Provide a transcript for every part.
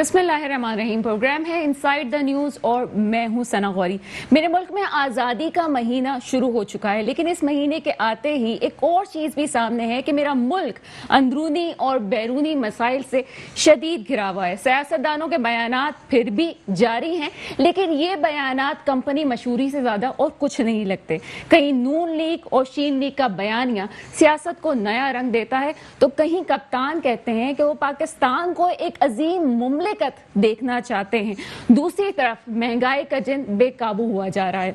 بسم اللہ الرحمن الرحیم پروگرام ہے انسائیڈ دا نیوز اور میں ہوں سنا غوری. میرے ملک میں آزادی کا مہینہ شروع ہو چکا ہے، لیکن اس مہینے کے آتے ہی ایک اور چیز بھی سامنے ہے کہ میرا ملک اندرونی اور بیرونی مسائل سے شدید گھرا ہوا ہے۔ سیاستدانوں کے بیانات پھر بھی جاری ہیں، لیکن یہ بیانات کمپنی مشہوری سے زیادہ اور کچھ نہیں لگتے۔ کہیں نون لیگ اور شین لیگ کا بیانیہ سیاست کو نیا رنگ دیتا ہے، تو کہیں کپتان کہتے ہیں کہ وہ پاکستان کو ایک عظیم مملک مملکت دیکھنا چاہتے ہیں۔ دوسری طرف مہنگائی کا جن بے قابو ہوا جا رہا ہے۔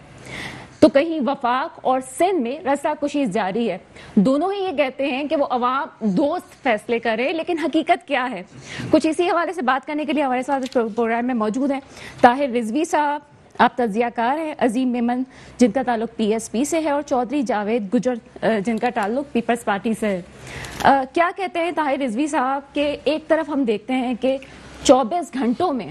تو کہیں وفاق اور سندھ میں رسا کشی جاری ہے۔ دونوں ہی یہ کہتے ہیں کہ وہ عوام دوست فیصلے کرے لیکن حقیقت کیا ہے؟ کچھ اسی حوالے سے بات کرنے کے لیے ہمارے ساتھ پروگرام میں موجود ہیں۔ طاہر رضوی صاحب، آپ تجزیہ کار ہیں۔ عظیم میمن، جن کا تعلق پی ایس پی سے ہے، اور چودھری جاوید گجر جن کا تعلق پیپلز پارٹی سے ہے۔ کیا کہتے ہیں طاہر رضوی صاحب کہ ایک طرف ہم دیکھتے ہیں کہ چوبیس گھنٹوں میں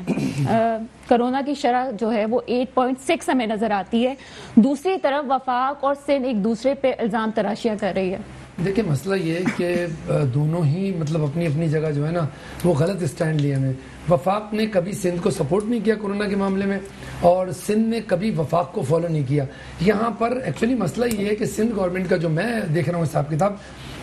کرونا کی شرح جو ہے وہ ایٹ پوائنٹ سکس ہمیں نظر آتی ہے۔ دوسری طرف وفاق اور سندھ ایک دوسرے پہ الزام تراشیاں کر رہی ہے۔ دیکھیں مسئلہ یہ ہے کہ دونوں ہی مطلب اپنی اپنی جگہ جو ہے نا، وہ غلط اسٹینڈ لیا میں وفاق نے کبھی سندھ کو سپورٹ نہیں کیا کرونا کے معاملے میں، اور سندھ نے کبھی وفاق کو فالو نہیں کیا۔ یہاں پر ایکچولی مسئلہ یہ ہے کہ سندھ گورنمنٹ کا جو میں دیکھ رہا ہوں حساب کتاب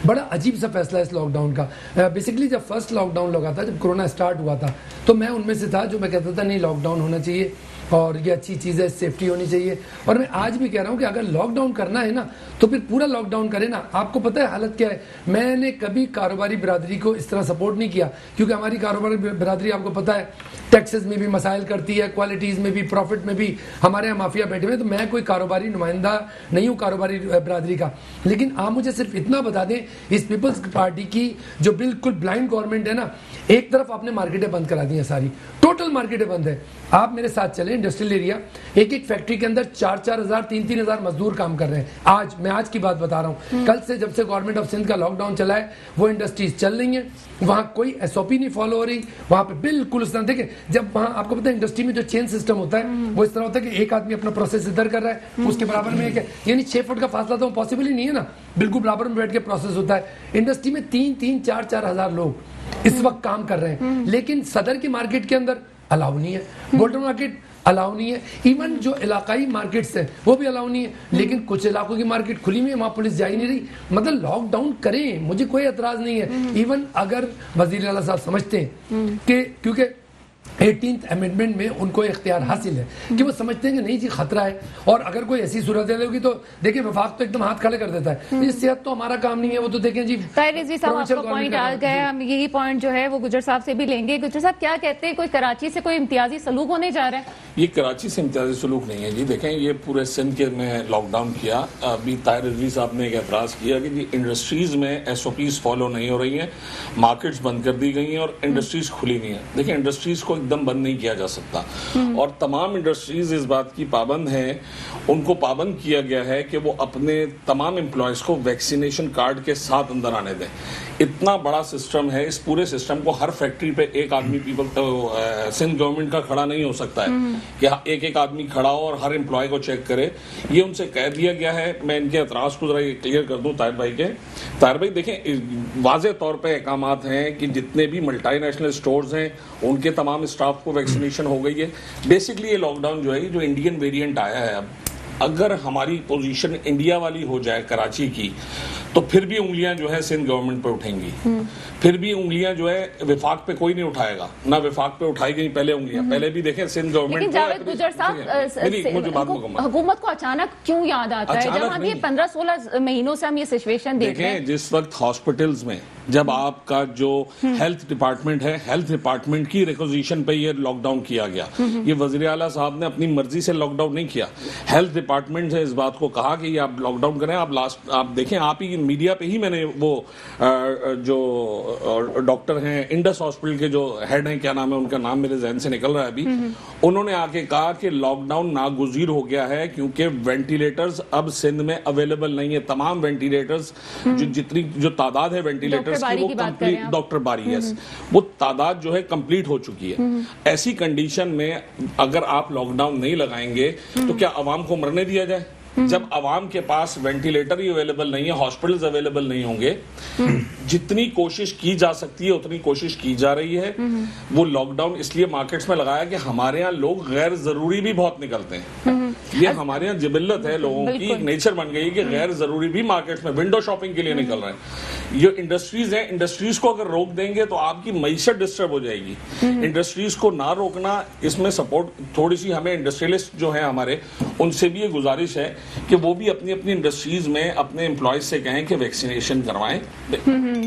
بڑا عجیب سا فیصلہ ہے اس لاک ڈاؤن کا uh, بیسکلی جب فرسٹ لاک ڈاؤن لگا تھا، جب کرونا اسٹارٹ ہوا تھا، تو میں ان میں سے تھا جو میں کہتا تھا نہیں لاک ڈاؤن ہونا چاہیے۔ اور یہ اچھی چیز ہے سیفٹی ہونی چاہیے۔ اور میں آج بھی کہہ رہا ہوں کہ اگر لاک ڈاؤن کرنا ہے نا، تو پھر پورا لاک ڈاؤن کرے نا۔ آپ کو پتہ ہے حالت کیا ہے؟ میں نے کبھی کاروباری برادری کو اس طرح سپورٹ نہیں کیا، کیونکہ ہماری کاروباری برادری آپ کو پتہ ہے ٹیکسز میں بھی مسائل کرتی ہے کوالٹیز میں بھی پروفٹ میں بھی۔ ہمارے یہاں مافیا بیٹھے ہوئے تو میں کوئی کاروباری نمائندہ نہیں ہوں کاروباری برادری کا۔ لیکن آپ مجھے صرف اتنا بتا دیں، اس پیپلز پارٹی کی جو بالکل بلائنڈ گورنمنٹ ہے نا، ایک طرف آپ نے مارکیٹیں بند کرا دی ہیں ساری۔ ٹوٹل مارکیٹیں بند ہے آپ میرے ساتھ چلیں۔ انڈسٹریل ایریا ایک ایک فیکٹری کے اندر چار چار ہزار تین تین ہزار مزدور کام کر رہے ہیں۔ آج میں آج کی بات بتا رہا ہوں۔ کل سے جب سے گورنمنٹ آف سندھ کا لاک ڈاؤن چلا ہے وہ انڈسٹریز چل رہی ہیں۔ وہاں کوئی ایس او پی نہیں فالو ہو رہی۔ وہاں پہ بالکل اس طرح دیکھیں جب وہاں آپ کو پتا ہے انڈسٹری میں جو چین سسٹم ہوتا ہے وہ اس طرح ہوتا ہے کہ ایک آدمی اپنا پروسیس ادھر کر رہا ہے اس کے برابر میں ایک ہے۔ یعنی چھ فٹ کا فاصلہ تو پاسبل ہی نہیں ہے نا۔ بالکل برابر میں بیٹھ کے پروسیس ہوتا ہے۔ انڈسٹری میں تین تین چار چار ہزار لوگ اس وقت کام کر رہے ہیں۔ لیکن صدر کی مارکیٹ کے اندر الاؤ نہیں ہے۔ گولڈن مارکیٹ الاؤ نہیں ہے. ایون جو علاقائی مارکیٹس ہیں وہ بھی الاؤ نہیں ہے. لیکن کچھ علاقوں کی مارکیٹ کھلی ہوئی ہے وہاں پولیس جائی نہیں رہی. مطلب لاک ڈاؤن کریں مجھے کوئی اعتراض نہیں ہے. ایون اگر وزیر اعلیٰ صاحب سمجھتے ہیں کہ کیونکہ ایٹینتھ امینڈمنٹ میں ان کو اختیار حاصل ہے۔ کہ وہ سمجھتے ہیں کہ نہیں جی خطرہ ہے۔ اور اگر کوئی ایسی صورت ہوگی تو دیکھیں وفاق تو ایک دم ہاتھ کھڑے کر دیتا ہے۔ یہ صحت تو ہمارا کام نہیں ہے وہ تو دیکھیں جی رضوی صاحب آپ کا پوائنٹ آ گئے ہم یہی پوائنٹ جو ہے وہ گجر صاحب سے بھی لیں گے۔ گجر صاحب کیا کہتے ہیں؟ کوئی کراچی سے کوئی امتیازی سلوک ہونے جا رہا ہے؟ یہ کراچی سے امتیازی سلوک نہیں ہے جی۔ دیکھیں یہ پورے سندھ کے میں لاک ڈاؤن کیا۔ ابھی طاہر رضوی صاحب نے ایک اعتراض کیا کہ جی انڈسٹریز میں ایس او پیز فالو نہیں ہو رہی ہیں۔ مارکیٹس بند کر دی گئی ہیں اور انڈسٹریز کھلی نہیں ہیں۔ دیکھیں انڈسٹریز کو ایک دم بند نہیں کیا جا سکتا۔ اور تمام انڈسٹریز اس بات کی پابند ہیں ان کو پابند کیا گیا ہے کہ وہ اپنے تمام امپلائیز کو ویکسینیشن کارڈ کے ساتھ اندر آنے دیں۔ اتنا بڑا سسٹم ہے اس پورے سسٹم کو ہر فیکٹری پہ ایک آدمی پیپل سندھ گورنمنٹ کا کھڑا نہیں ہو سکتا ہے۔ کہ ایک ایک آدمی کھڑا ہو اور ہر امپلائی کو چیک کرے۔ یہ ان سے کہہ دیا گیا ہے۔ میں ان کے اعتراض کو ذرا کلیئر کر دوں طاہر بھائی کے۔ طاہر بھائی دیکھیں واضح طور پہ احکامات ہیں کہ جتنے بھی ملٹائی نیشنل سٹورز ہیں ان کے تمام اسٹاف کو ویکسینیشن ہو گئی ہے. بیسکلی یہ لاک ڈاؤن جو ہے جو انڈین ویریئنٹ آیا ہے اب، اگر ہماری پوزیشن انڈیا والی ہو جائے کراچی کی تو پھر بھی انگلیاں جو ہے سندھ گورنمنٹ پہ اٹھیں گی۔ پھر بھی انگلیاں جو ہے وفاق پہ کوئی نہیں اٹھائے گا۔ نہ وفاق پہ اٹھائی گئی پہلے انگلیاں۔ پہلے بھی دیکھیں سندھ گورنمنٹ جاوید گجر صاحب حکومت کو اچانک کیوں یاد آتا ہے؟ جب ہم یہ پندرہ سولہ مہینوں سے ہم یہ سچویشن دیکھ رہے ہیں۔ جس وقت ہاسپٹلز میں جب آپ کا جو ہیلتھ ڈپارٹمنٹ ہے ہیلتھ ڈپارٹمنٹ کی ریکوزیشن پہ یہ لاک ڈاؤن کیا گیا۔ یہ وزیر اعلیٰ صاحب نے اپنی مرضی سے لاک ڈاؤن نہیں کیا۔ ہیلتھ ڈپارٹمنٹ سے اس بات کو کہا کہ یہ آپ لاک ڈاؤن کریں آپ لاسٹ آپ دیکھیں آپ ہی میڈیا پہ ہی میں نے وہ جو ڈاکٹر ہیں انڈس ہاسپٹل کے جو ہیڈ ہیں کیا نام ہے ان کا نام میرے ذہن سے نکل رہا ہے ابھی۔ انہوں نے آ کے کہا کہ لاک ڈاؤن ناگزیر ہو گیا ہے کیونکہ وینٹیلیٹرز اب سندھ میں اویلیبل نہیں ہے تمام وینٹیلیٹرز جو جتنی جو تعداد ہے وینٹیلیٹرز کی وہ کمپلیٹ ڈاکٹر باری یس وہ تعداد جو ہے کمپلیٹ ہو چکی ہے۔ ایسی کنڈیشن میں اگر آپ لاک ڈاؤن نہیں لگائیں گے تو کیا عوام کو مرنے دیا جائے؟ جب عوام کے پاس وینٹیلیٹر ہی اویلیبل نہیں ہے ہاسپٹلز اویلیبل نہیں ہوں گے جتنی کوشش کی جا سکتی ہے اتنی کوشش کی جا رہی ہے۔ وہ لاک ڈاؤن اس لیے مارکیٹس میں لگایا کہ ہمارے ہاں لوگ غیر ضروری بھی بہت نکلتے ہیں۔ یہ ہمارے یہاں جبلت ہے لوگوں کی ایک نیچر بن گئی کہ غیر ضروری بھی مارکیٹس میں ونڈو شاپنگ کے لیے نکل رہے ہیں۔ یہ انڈسٹریز ہیں انڈسٹریز کو اگر روک دیں گے تو آپ کی معیشت ڈسٹرب ہو جائے گی۔ انڈسٹریز کو نہ روکنا اس میں سپورٹ تھوڑی سی ہمیں انڈسٹریلسٹ جو ہیں ہمارے ان سے بھی یہ گزارش ہے کہ وہ بھی اپنی اپنی انڈسٹریز میں اپنے امپلائیز سے کہیں کہ ویکسینیشن کروائیں۔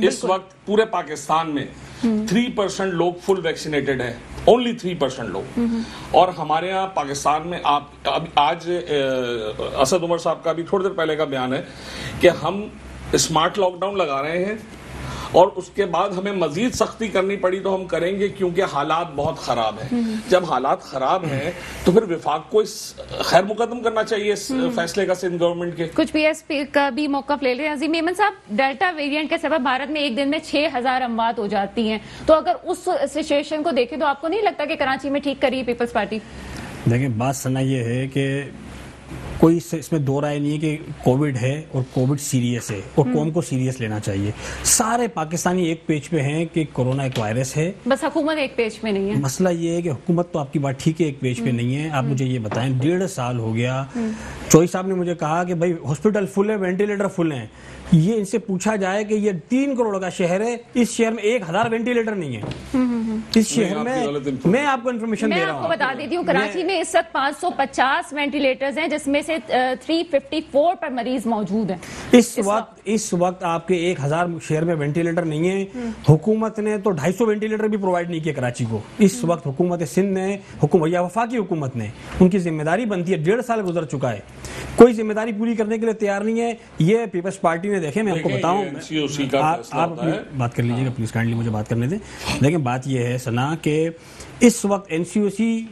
اس وقت پورے پاکستان میں تھری پرسنٹ لوگ فل ویکسینیٹڈ ہیں۔ اونلی تھری پرسنٹ لوگ۔ اور ہمارے یہاں پاکستان میں آپ اب آج اسد عمر صاحب کا بھی تھوڑی دیر پہلے کا بیان ہے کہ ہم اسمارٹ لاک ڈاؤن لگا رہے ہیں۔ اور اس کے بعد ہمیں مزید سختی کرنی پڑی تو ہم کریں گے کیونکہ حالات بہت خراب ہیں۔ جب حالات خراب ہیں تو پھر وفاق کو اس خیر مقدم کرنا چاہیے اس فیصلے کا سندھ گورنمنٹ کے۔ کچھ پی ایس پی کا بھی موقف لے لیں۔ عظیم ایمن صاحب ڈیلٹا ویریئنٹ کے سبب بھارت میں ایک دن میں چھ ہزار اموات ہو جاتی ہیں۔ تو اگر اس سچویشن کو دیکھیں تو آپ کو نہیں لگتا کہ کراچی میں ٹھیک کری پیپلز پارٹی؟ دیکھیں بات سنا یہ ہے کہ کوئی اس میں دو رائے نہیں ہے کہ کووڈ ہے اور کووڈ سیریس ہے اور قوم کو سیریس لینا چاہیے۔ سارے پاکستانی ایک پیج پہ ہیں کہ کرونا ایک وائرس ہے۔ بس حکومت ایک پیج پہ نہیں ہے۔ مسئلہ یہ ہے کہ حکومت تو آپ کی بات ٹھیک ہے ایک پیج پہ نہیں ہے۔ آپ مجھے یہ بتائیں ڈیڑھ سال ہو گیا۔ چوئی صاحب نے مجھے کہا کہ بھائی ہاسپٹل فل ہے وینٹیلیٹر فل ہیں۔ یہ ان سے پوچھا جائے کہ یہ تین کروڑ کا شہر ہے اس شہر میں ایک ہزار وینٹیلیٹر نہیں ہے۔ اس شہر میں میں آپ کو انفارمیشن میں دے آپ رہا کو ہوں۔ بتا دیتی ہوں کراچی میں اس وقت پانچ سو پچاس وینٹیلیٹرز ہیں جس میں سے تھری ففٹی فور پر مریض موجود ہیں۔ اس وقت اس وقت آپ کے ایک ہزار شہر میں وینٹیلیٹر نہیں ہے۔ حکومت نے تو ڈھائی سو وینٹیلیٹر بھی پرووائڈ نہیں کیا کراچی کو۔ اس وقت حکومت سندھ نے حکومت یا وفاقی حکومت نے ان کی ذمہ داری بنتی ہے ڈیڑھ سال گزر چکا ہے۔ کوئی ذمہ داری پوری کرنے کے لیے تیار نہیں ہے۔ یہ پیپلز پارٹی نے دیکھے میں آپ کو دیکھیں، بتاؤں۔ آپ۔ بات کر لیجیے گا پلیز کائنڈلی مجھے بات کرنے دیں۔ لیکن بات یہ ہے سنا کہ اس وقت این سی او سی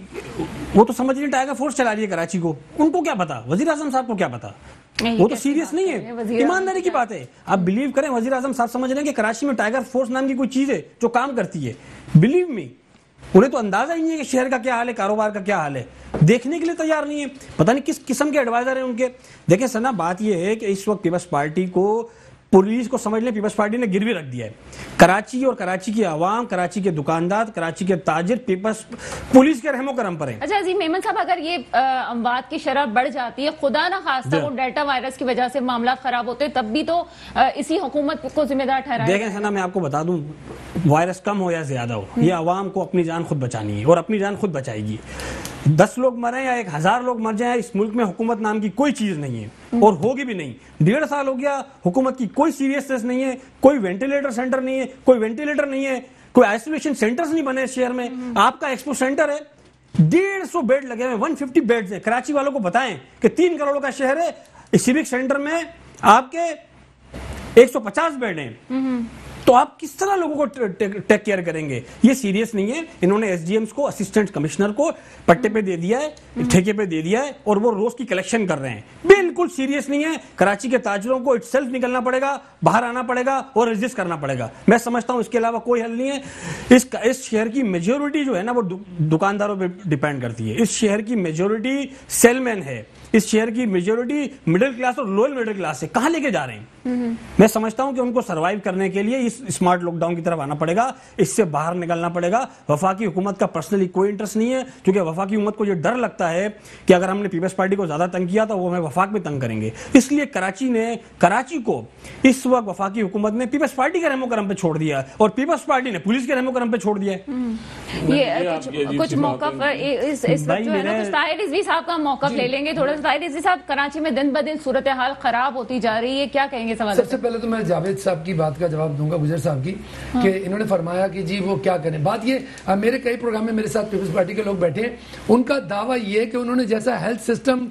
وہ تو سمجھ نہیں ٹائگر فورس چلا رہی ہے کراچی کو۔ ان کو کیا پتا؟ وزیر اعظم صاحب کو کیا پتا؟ وہ تو سیریس نہیں ہے۔ ایمانداری کی بات ہے۔ آپ بلیو کریں وزیر اعظم صاحب سمجھ رہے ہیں کہ کراچی میں ٹائگر فورس نام کی کوئی چیز ہے جو کام کرتی ہے۔ بلیو می انہیں تو اندازہ ہی نہیں ہے کہ شہر کا کیا حال ہے، کاروبار کا کیا حال ہے۔ دیکھنے کے لیے تیار نہیں ہے پتہ نہیں کس قسم کے ایڈوائزر ہیں ان کے۔ دیکھیں سنا، بات یہ ہے کہ اس وقت پیپلز پارٹی کو پولیس کو سمجھ لیں پیپلز پارٹی نے گروی رکھ دیا ہے۔ کراچی اور کراچی کی عوام کراچی کے دکاندار کراچی کے تاجر پیپلز پولیس کے رحم و کرم پر ہیں۔ اچھا عظیم میمن صاحب اگر یہ اموات کی شرح بڑھ جاتی ہے خدا نہ خواستہ جی۔ وہ ڈیلٹا وائرس کی وجہ سے معاملات خراب ہوتے ہیں تب بھی تو اسی حکومت کو ذمہ دار ٹھہرایا دیکھیں سنا میں آپ کو بتا دوں وائرس کم ہو یا زیادہ ہو یہ عوام کو اپنی جان خود بچانی ہے اور اپنی جان خود بچائے گی۔ دس لوگ مریں یا ایک ہزار لوگ مر جائیں، اس ملک میں حکومت نام کی کوئی چیز نہیں ہے اور ہوگی بھی نہیں۔ ڈیڑھ سال ہو گیا، حکومت کی کوئی سیریسنس نہیں ہے، کوئی وینٹیلیٹر سینٹر نہیں ہے، کوئی وینٹیلیٹر نہیں ہے، کوئی آئسولیشن سینٹرز نہیں بنے اس شہر میں۔ آپ کا ایکسپو سینٹر ہے، ڈیڑھ سو بیڈ لگے ہوئے ون ففٹی بیڈ ہیں۔ کراچی والوں کو بتائیں کہ تین کروڑ کا شہر ہے، اس سیوک سینٹر میں آپ کے ایک سو پچاس بیڈ ہیں۔ تو آپ کس طرح لوگوں کو ٹیک کیئر کریں گے؟ یہ سیریس نہیں ہے۔ انہوں نے ایس ڈی ایمز کو اسسٹنٹ کمشنر کو پٹے پہ دے دیا ہے، ٹھیکے پہ دے دیا ہے اور وہ روز کی کلیکشن کر رہے ہیں۔ بالکل سیریس نہیں ہے۔ کراچی کے تاجروں کو اٹ سیلف نکلنا پڑے گا، باہر آنا پڑے گا اور رجسٹ کرنا پڑے گا۔ میں سمجھتا ہوں اس کے علاوہ کوئی حل نہیں ہے۔ اس اس شہر کی میجورٹی جو ہے نا، وہ دکانداروں پہ ڈیپینڈ کرتی ہے۔ اس شہر کی میجورٹی سیل مین ہے۔ اس شہر کی میجورٹی مڈل کلاس اور لوئر مڈل کلاس سے کہاں لے کے جا رہے ہیں؟ میں سمجھتا ہوں کہ ان کو سروائیو کرنے کے لیے اس اسمارٹ لاک ڈاؤن کی طرف آنا پڑے گا اس سے باہر نکلنا پڑے گا۔ وفاقی حکومت کا پرسنلی کوئی انٹرسٹ نہیں ہے کیونکہ وفاقی حکومت کو یہ ڈر لگتا ہے کہ اگر ہم نے پیپلز پارٹی کو زیادہ تنگ کیا تو وہ ہمیں وفاق میں تنگ کریں گے۔ اس لیے کراچی نے کراچی کو اس وقت وفاقی حکومت نے پیپلز پارٹی کے رحم و کرم پہ چھوڑ دیا اور پیپلز پارٹی نے پولیس کے رحم و کرم پہ چھوڑ دیا ہے۔ یہ کچھ موقف ہے۔ اس اس بھائی وقت جو ہے نا میرے- کچھ طاہر رضوی صاحب کا موقف لے لیں گے تھوڑا سا طاہر رضوی صاحب کراچی میں دن بدن صورتحال خراب ہوتی جا رہی ہے کیا کہیں گے سوال سب سے پہلے تو میں جاوید صاحب کی بات کا جواب دوں گا گجر صاحب کی کہ انہوں نے فرمایا کہ جی وہ کیا کریں۔ بات یہ میرے کئی پروگرام میں میرے ساتھ پیپلز پارٹی کے لوگ بیٹھے ہیں۔ ان کا دعویٰ یہ ہے کہ انہوں نے جیسا ہیلتھ سسٹم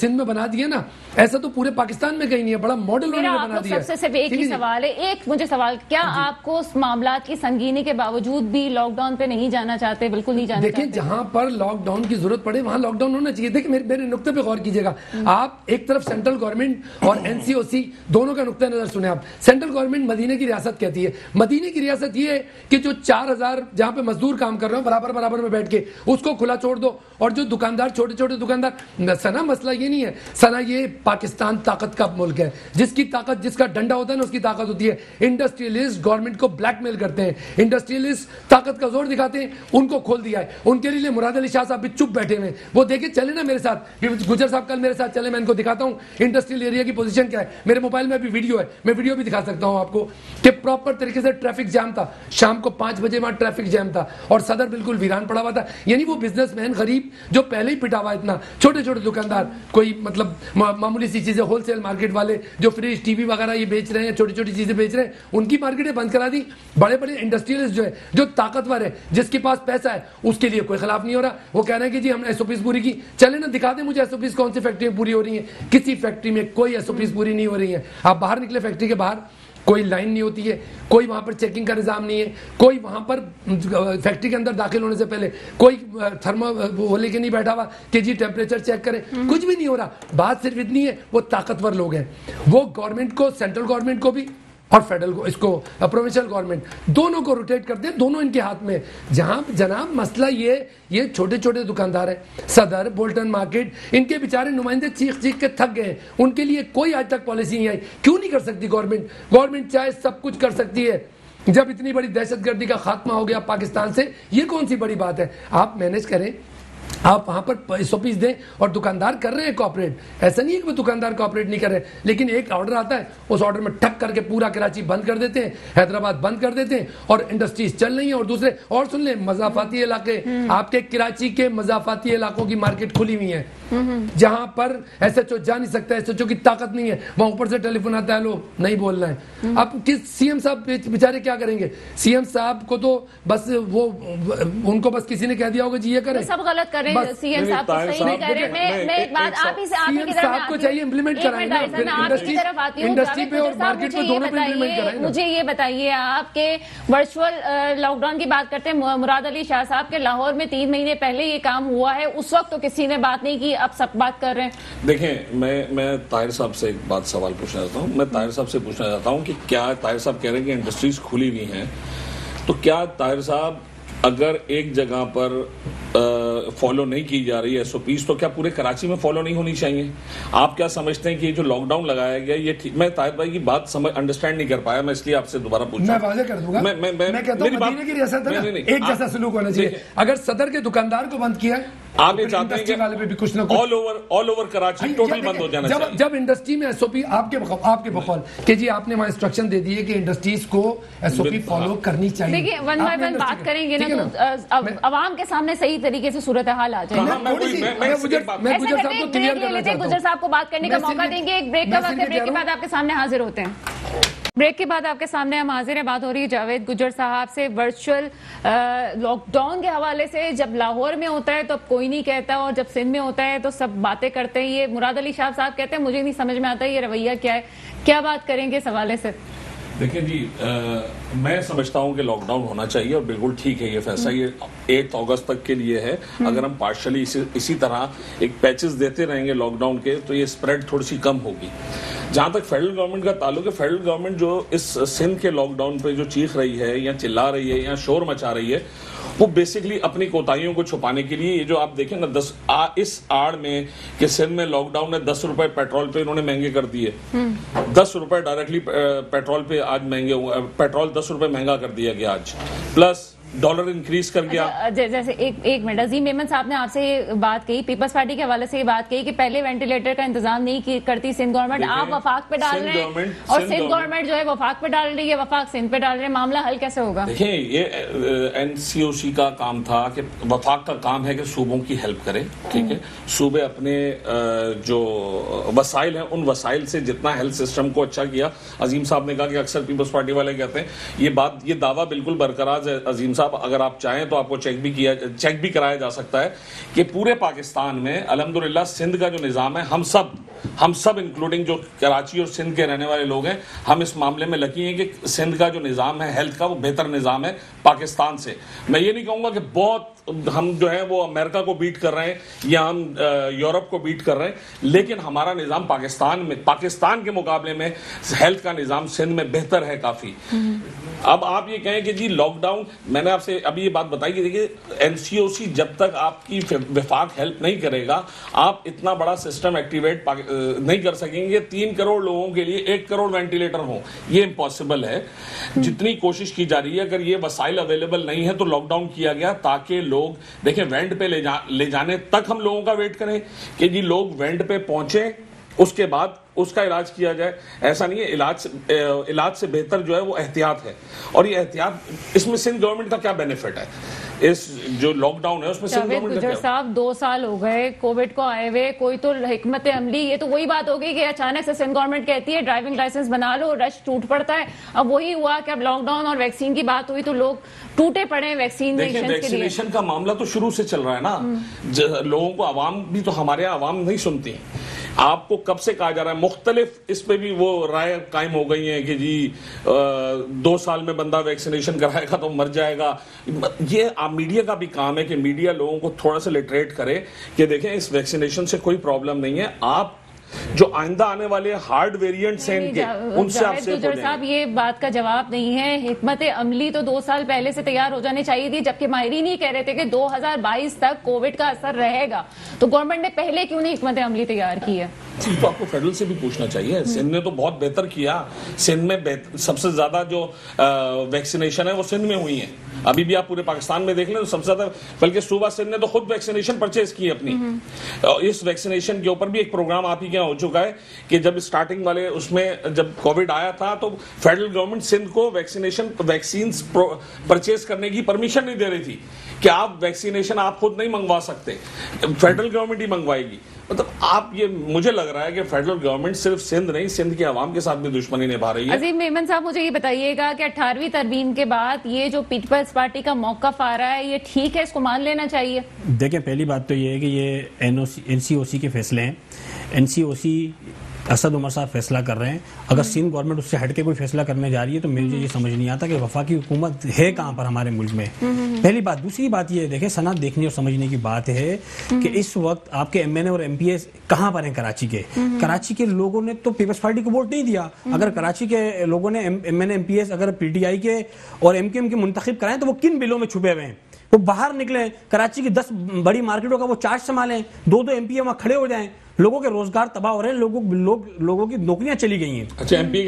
سندھ میں بنا دیا نا ایسا تو پورے پاکستان میں کہیں نہیں ہے بڑا ماڈل انہوں نے بنا دیا سب سے صرف ایک ہی سوال ہے ایک مجھے سوال کیا آپ کو اس معاملات کی سنگینی کے باوجود بھی لاک ڈاؤن پہ نہیں جانا چاہتے بالکل نہیں جانا دیکھیں جہاں پر لاک ڈاؤن کی ضرورت پڑے وہاں لاک ڈاؤن ہونا چاہیے۔ دیکھیں میرے میرے نقطے پہ پہ غور کیجیے گا۔ آپ ایک طرف سینٹرل گورنمنٹ اور این سی او سی دونوں کا نقطۂ نظر سنیں آپ۔ سینٹرل گورنمنٹ مدینے کی ریاست کہتی ہے۔ مدینے کی ریاست یہ ہے کہ جو چار ہزار جہاں پہ مزدور کام کر رہے ہو برابر برابر میں بیٹھ کے اس کو کھلا چھوڑ دو۔ اور جو دکاندار، چھوٹے چھوٹے دکاندار سنا مسئلہ یہ نہیں ہے۔ سنا یہ پاکستان طاقت کا ملک ہے۔ جس کی طاقت، جس کا ڈنڈا ہوتا ہے نا، اس کی طاقت ہوتی ہے۔ انڈسٹریلسٹ گورنمنٹ کو بلیک میل کرتے ہیں۔ انڈسٹریلسٹ طاقت کا زور دکھاتے ہیں۔ ان کو کھول دیا ہے۔ ان کے لیے مراد علی شاہ صاحب بھی چپ بیٹھے ہوئے وہ دیکھیں، چلے نا میرے ساتھ۔ گجر صاحب کل میرے ساتھ چلے، میں ان کو دکھاتا ہوں۔ انڈسٹریل ایریا کی پوزیشن کیا ہے؟ میرے موبائل میں بھی ویڈیو ہے، میں ویڈیو بھی دکھا سکتا ہوں آپ کو کہ پراپر طریقے سے ٹریفک جام تھا۔ شام کو پانچ بجے وہاں ٹریفک جام تھا اور صدر بالکل ویران پڑا ہوا تھا۔ یعنی وہ بزنس مین غریب جو پہلے ہی پٹا ہوا اتنا۔ چھوٹے چھوٹے دکاندار، کوئی مطلب معمولی سی چیزیں ہول سیل مارکیٹ والے جو فریج ٹی وی وغیرہ یہ بیچ رہے ہیں، چھوٹی چھوٹی چیزیں بیچ رہے ہیں، ان کی مارکیٹیں بند کرا دی۔ بڑے بڑے انڈسٹریلسٹ جو ہے جو طاقتور ہے جس کے پاس پیسہ ہے، اس کے لیے کوئی خلاف نہیں ہو رہا۔ وہ کہہ رہے ہیں کہ جی ہم نے ایس او پیز پوری کی۔ چلے نا، دکھا دیں مجھے ایس او پیز کون سی فیکٹری میں پوری ہو رہی ہیں؟ کسی فیکٹری میں کوئی ایس او پیز پوری نہیں ہو رہی ہے آپ باہر نکلے فیکٹری کے باہر کوئی لائن نہیں ہوتی ہے کوئی وہاں پر چیکنگ کا نظام نہیں ہے کوئی وہاں پر فیکٹری کے اندر داخل ہونے سے پہلے کوئی تھرمو وہ لے کے نہیں بیٹھا ہوا کہ جی ٹیمپریچر چیک کریں۔ کچھ بھی نہیں ہو رہا۔ بات صرف اتنی ہے وہ طاقتور لوگ ہیں۔ وہ گورنمنٹ کو سینٹرل گورنمنٹ کو بھی اور فیڈرل اس کو پروونشل گورنمنٹ دونوں کو روٹیٹ کرتے ہیں دونوں ان کے ہاتھ میں. جہاں جناب، مسئلہ یہ یہ چھوٹے چھوٹے دکاندار ہیں. صدر، بولٹن مارکیٹ، ان کے بیچارے نمائندے چیخ چیخ کے تھک گئے ان کے لیے کوئی آج تک پالیسی نہیں آئی. کیوں نہیں کر سکتی گورنمنٹ گورنمنٹ چاہے سب کچھ کر سکتی ہے. جب اتنی بڑی دہشت گردی کا خاتمہ ہو گیا پاکستان سے، یہ کون سی بڑی بات ہے؟ آپ مینج کریں. آپ وہاں پر ایس او پیز دیں اور دکاندار کر رہے ہیں کوآپریٹ ایسا نہیں ہے کہ وہ دکاندار کوآپریٹ نہیں کر رہے لیکن ایک آرڈر آتا ہے اس آرڈر میں ٹھک کر کے پورا کراچی بند کر دیتے ہیں حیدرآباد بند کر دیتے ہیں اور انڈسٹریز چل رہی ہیں اور دوسرے اور سن لیں مضافاتی علاقے۔ آپ کے کراچی کے مضافاتی علاقوں کی مارکیٹ کھلی ہوئی ہے جہاں پر ایس ایچ او جا نہیں سکتا ایس ایچ او کی طاقت نہیں ہے وہاں اوپر سے ٹیلی فون آتا ہے لو نہیں بولنا ہے اب کس سی ایم صاحب بےچارے کیا کریں گے؟ سی ایم صاحب کو تو بس وہ ان کو بس کسی نے کہہ دیا ہوگا جی یہ کریں۔ سب غلط کریں سی ایم صاحب کو صحیح نہیں کریں میں میں ایک بات آپ ہی سے آپ ہی کی طرف کو چاہیے امپلیمنٹ کرائیں نا میں آپ کی طرف آتی ہوں انڈسٹری پہ اور مارکیٹ پہ دونوں پہ امپلیمنٹ کرائیں مجھے یہ بتائیے آپ کے ورچوئل لاک ڈاؤن کی بات کرتے ہیں مراد علی شاہ صاحب کے لاہور میں تین مہینے پہلے یہ کام ہوا ہے اس وقت تو کسی نے بات نہیں کی اب سب بات کر رہے ہیں۔ دیکھیں میں میں طاہر صاحب سے ایک بات سوال پوچھنا چاہتا ہوں۔ میں طاہر صاحب سے پوچھنا چاہتا ہوں کہ کیا طاہر صاحب کہہ رہے ہیں کہ انڈسٹریز کھلی ہوئی ہیں؟ تو کیا طاہر صاحب اگر ایک جگہ پر فالو نہیں کی جا رہی ہے ایس او پیز تو کیا پورے کراچی میں فالو نہیں ہونی چاہیے؟ آپ کیا سمجھتے ہیں کہ یہ جو لاک ڈاؤن لگایا گیا یہ ٹھیک میں طاہر بھائی کی بات سمجھ انڈرسٹینڈ نہیں کر پایا میں اس لیے آپ سے دوبارہ پوچھوں میں واضح کر دوں گا۔ میں میں میں کہتا ہوں مدینہ کی ریاست ہے ایک جیسا سلوک ہونا چاہیے۔ اگر صدر کے دکاندار کو بند کیا آپ یہ چاہتے ہیں کہ والے پہ بھی کچھ نہ کچھ all over all over Karachi total بند ہو جانا جب چاہیے۔ جب انڈسٹری میں ایس او پی آپ کے آپ کے بقول کہ جی آپ نے وہاں انسٹرکشن دے دیے کہ انڈسٹریز کو ایس او پی فالو کرنی چاہیے۔ دیکھیں ون بائی ون بات کریں گے نا عوام کے سامنے صحیح طریقے سے صورتحال آ جائے۔ میں گجر صاحب کو کلیئر کرنا چاہتا ہوں۔ گجر صاحب کو بات کرنے کا موقع دیں گے ایک بریک کا وقت ہے بریک کے بعد آپ کے سامنے حاضر ہوتے ہیں۔ بریک کے بعد آپ کے سامنے ہم حاضر ہیں۔ بات ہو رہی ہے جاوید گجر صاحب سے ورچوئل لاک ڈاؤن کے حوالے سے۔ جب لاہور میں ہوتا ہے تو اب کوئی نہیں کہتا اور جب سندھ میں ہوتا ہے تو سب باتیں کرتے ہیں۔ یہ مراد علی شاہ صاحب کہتے ہیں مجھے نہیں سمجھ میں آتا یہ رویہ کیا ہے۔ کیا بات کریں گے اس حوالے سے؟ دیکھیں جی میں سمجھتا ہوں کہ لاک ڈاؤن ہونا چاہیے اور بالکل ٹھیک ہے یہ فیصلہ یہ ایٹ اگست تک کے لیے ہے۔ اگر ہم پارشلی اسی طرح ایک پیچز دیتے رہیں گے لاک ڈاؤن کے تو یہ اسپریڈ تھوڑی سی کم ہوگی۔ جہاں تک فیڈرل گورنمنٹ کا تعلق ہے فیڈرل گورنمنٹ جو اس سندھ کے لاک ڈاؤن پہ جو چیخ رہی ہے یا چلا رہی ہے یا شور مچا رہی ہے وہ بیسکلی اپنی کوتاہیوں کو چھپانے کے لیے یہ جو آپ دیکھیں نا دس اس آڑ میں کہ سندھ میں لاک ڈاؤن ہے، دس روپے پیٹرول پہ انہوں نے مہنگے کر دیے۔ دس روپے ڈائریکٹلی پیٹرول پہ آج مہنگے ہوئے پیٹرول دس روپے مہنگا کر دیا گیا آج۔ پلس ڈالر انکریز کر گیا جیسے ایک منٹ عظیم میمن صاحب نے آپ سے یہ بات کہی پیپلز پارٹی کے حوالے سے یہ بات کہی کہ پہلے وینٹیلیٹر کا انتظام نہیں کرتی سندھ گورنمنٹ آپ وفاق پہ ڈال رہے ہیں۔ اور سندھ گورنمنٹ جو ہے وفاق پہ ڈال رہی ہے وفاق سندھ پہ ڈال رہے ہیں۔ معاملہ حل کیسے ہوگا؟ دیکھیں یہ این سی او سی کا کام تھا کہ وفاق کا کام ہے کہ صوبوں کی ہیلپ کرے ٹھیک ہے؟ صوبے اپنے جو وسائل ہیں ان وسائل سے جتنا ہیلتھ سسٹم کو اچھا کیا۔ عظیم صاحب نے کہا کہ اکثر پیپلز پارٹی والے کہتے ہیں یہ بات یہ دعویٰ بالکل برقرار ہے عظیم صاحب صاحب، اگر آپ چاہیں تو آپ کو چیک بھی کیا چیک بھی کرایا جا سکتا ہے کہ پورے پاکستان میں الحمدللہ سندھ کا جو نظام ہے، ہم سب ہم سب انکلوڈنگ جو کراچی اور سندھ کے رہنے والے لوگ ہیں، ہم اس معاملے میں لکی ہیں کہ سندھ کا جو نظام ہے ہیلتھ کا وہ بہتر نظام ہے پاکستان سے۔ میں یہ نہیں کہوں گا کہ بہت ہم جو ہے وہ امریکہ کو بیٹ کر رہے ہیں یا ہم یورپ کو بیٹ کر رہے ہیں، لیکن ہمارا نظام پاکستان میں، پاکستان کے مقابلے میں ہیلتھ کا نظام سندھ میں بہتر ہے کافی۔ اب آپ یہ کہیں کہ جی لاک ڈاؤن، میں نے آپ سے ابھی یہ بات بتائی کہ دیکھیے، این سی او سی جب تک آپ کی وفاق ہیلپ نہیں کرے گا، آپ اتنا بڑا سسٹم ایکٹیویٹ نہیں کر سکیں گے۔ تین کروڑ لوگوں کے لیے ایک کروڑ وینٹیلیٹر ہوں، یہ امپاسبل ہے۔ جتنی کوشش کی جا رہی ہے، اگر یہ وسائل اویلیبل نہیں ہے تو لاک ڈاؤن کیا گیا تاکہ لوگ دیکھیں وینٹ پہ لے, جا, لے جانے تک ہم لوگوں کا ویٹ کریں کہ جی لوگ وینٹ پہ پہنچے اس کے بعد اس کا علاج کیا جائے۔ ایسا نہیں ہے علاج علاج سے بہتر جو ہے وہ احتیاط ہے۔ اور یہ احتیاط اس میں سندھ گورنمنٹ کا کیا بینیفٹ ہے؟ اس جو لاک ڈاؤن ہے اس میں سندھ گورنمنٹ کا صاحب دو سال ہو گئے کووڈ کو آئے ہوئے کوئی تو حکمت عملی یہ تو وہی بات ہوگی کہ اچانک سے سندھ گورنمنٹ کہتی ہے ڈرائیونگ لائسنس بنا لو رش ٹوٹ پڑتا ہے۔ اب وہی ہوا کہ اب لاک ڈاؤن اور ویکسین کی بات ہوئی تو لوگ ٹوٹے پڑے ویکسین ویکسینیشن کا معاملہ تو شروع سے چل رہا ہے نا۔ لوگوں کو عوام بھی تو ہمارے عوام نہیں سنتی۔ آپ کو کب سے کہا جا رہا ہے؟ مختلف اس پہ بھی وہ رائے قائم ہو گئی ہیں کہ جی دو سال میں بندہ ویکسینیشن کرائے گا تو مر جائے گا۔ یہ میڈیا کا بھی کام ہے کہ میڈیا لوگوں کو تھوڑا سا لٹریٹ کرے کہ دیکھیں اس ویکسینیشن سے کوئی پرابلم نہیں ہے۔ آپ جو آئندہ آنے والے ہارڈ ویریئنٹس ہیں ان کے ان سے آپ سے صاحب یہ بات کا جواب نہیں ہے۔ حکمت عملی تو دو سال پہلے سے تیار ہو جانی چاہیے تھی جبکہ ماہرین ہی کہہ رہے تھے کہ دو ہزار بائیس تک کووڈ کا اثر رہے گا۔ تو گورنمنٹ نے پہلے کیوں نہیں حکمت عملی تیار کی ہے؟ تو آپ کو فیڈرل سے بھی پوچھنا چاہیے۔ سندھ نے تو بہت بہتر کیا۔ سندھ میں سب سے زیادہ جو ویکسینیشن ہے وہ سندھ میں ہوئی ہیں۔ ابھی بھی آپ پورے پاکستان میں دیکھ لیں تو سب سے زیادہ بلکہ صوبہ سندھ نے تو خود ویکسینیشن پرچیز کی اپنی۔ اس ویکسینیشن کے اوپر بھی ایک پروگرام آپ ہی کے ہو چکا ہے کہ جب اسٹارٹنگ والے اس میں جب کووڈ آیا تھا تو فیڈرل گورنمنٹ سندھ کو ویکسینیشن ویکسینز پرچیز کرنے کی پرمیشن نہیں دے رہی تھی کہ آپ ویکسینیشن آپ خود نہیں منگوا سکتے۔ فیڈرل گورنمنٹ ہی منگوائے گی۔ مطلب آپ یہ مجھے لگ رہا ہے کہ فیڈرل گورنمنٹ صرف سندھ نہیں سندھ کے عوام کے ساتھ بھی دشمنی نبھا رہی ہے۔ عظیم میمن صاحب مجھے یہ بتائیے گا کہ اٹھارہویں ترمیم کے بعد یہ جو پیپلز پارٹی کا موقف آ رہا ہے یہ ٹھیک ہے؟ اس کو مان لینا چاہیے۔ دیکھیں پہلی بات تو یہ ہے کہ یہ این سی او سی کے فیصلے ہیں۔ این سی او سی اسد عمر صاحب فیصلہ کر رہے ہیں۔ اگر سندھ گورنمنٹ اس سے ہٹ کے کوئی فیصلہ کرنے جا رہی ہے تو مجھے یہ سمجھ نہیں آتا کہ وفاقی حکومت ہے کہاں پر ہمارے ملک میں۔ پہلی بات دوسری بات یہ دیکھیں صنعت دیکھنے اور سمجھنے کی بات ہے کہ اس وقت آپ کے ایم این اے اور ایم پی ایس کہاں پر ہیں؟ کراچی کے۔ کراچی کے لوگوں نے تو پیپلز پارٹی کو ووٹ نہیں دیا۔ اگر کراچی کے لوگوں نے M N A M P S اگر پی ٹی آئی کے اور ایم کے ایم کے منتخب کرائیں تو وہ کن بلوں میں چھپے ہوئے ہیں؟ وہ باہر نکلیں کراچی کی دس بڑی مارکیٹوں کا وہ چارج سنبھالیں۔ دو دو ایم پی اے وہاں کھڑے ہو جائیں۔ لوگوں کے روزگار تباہ ہو رہے ہیں لوگوں لوگ لوگوں کی نوکریاں چلی گئی ہیں۔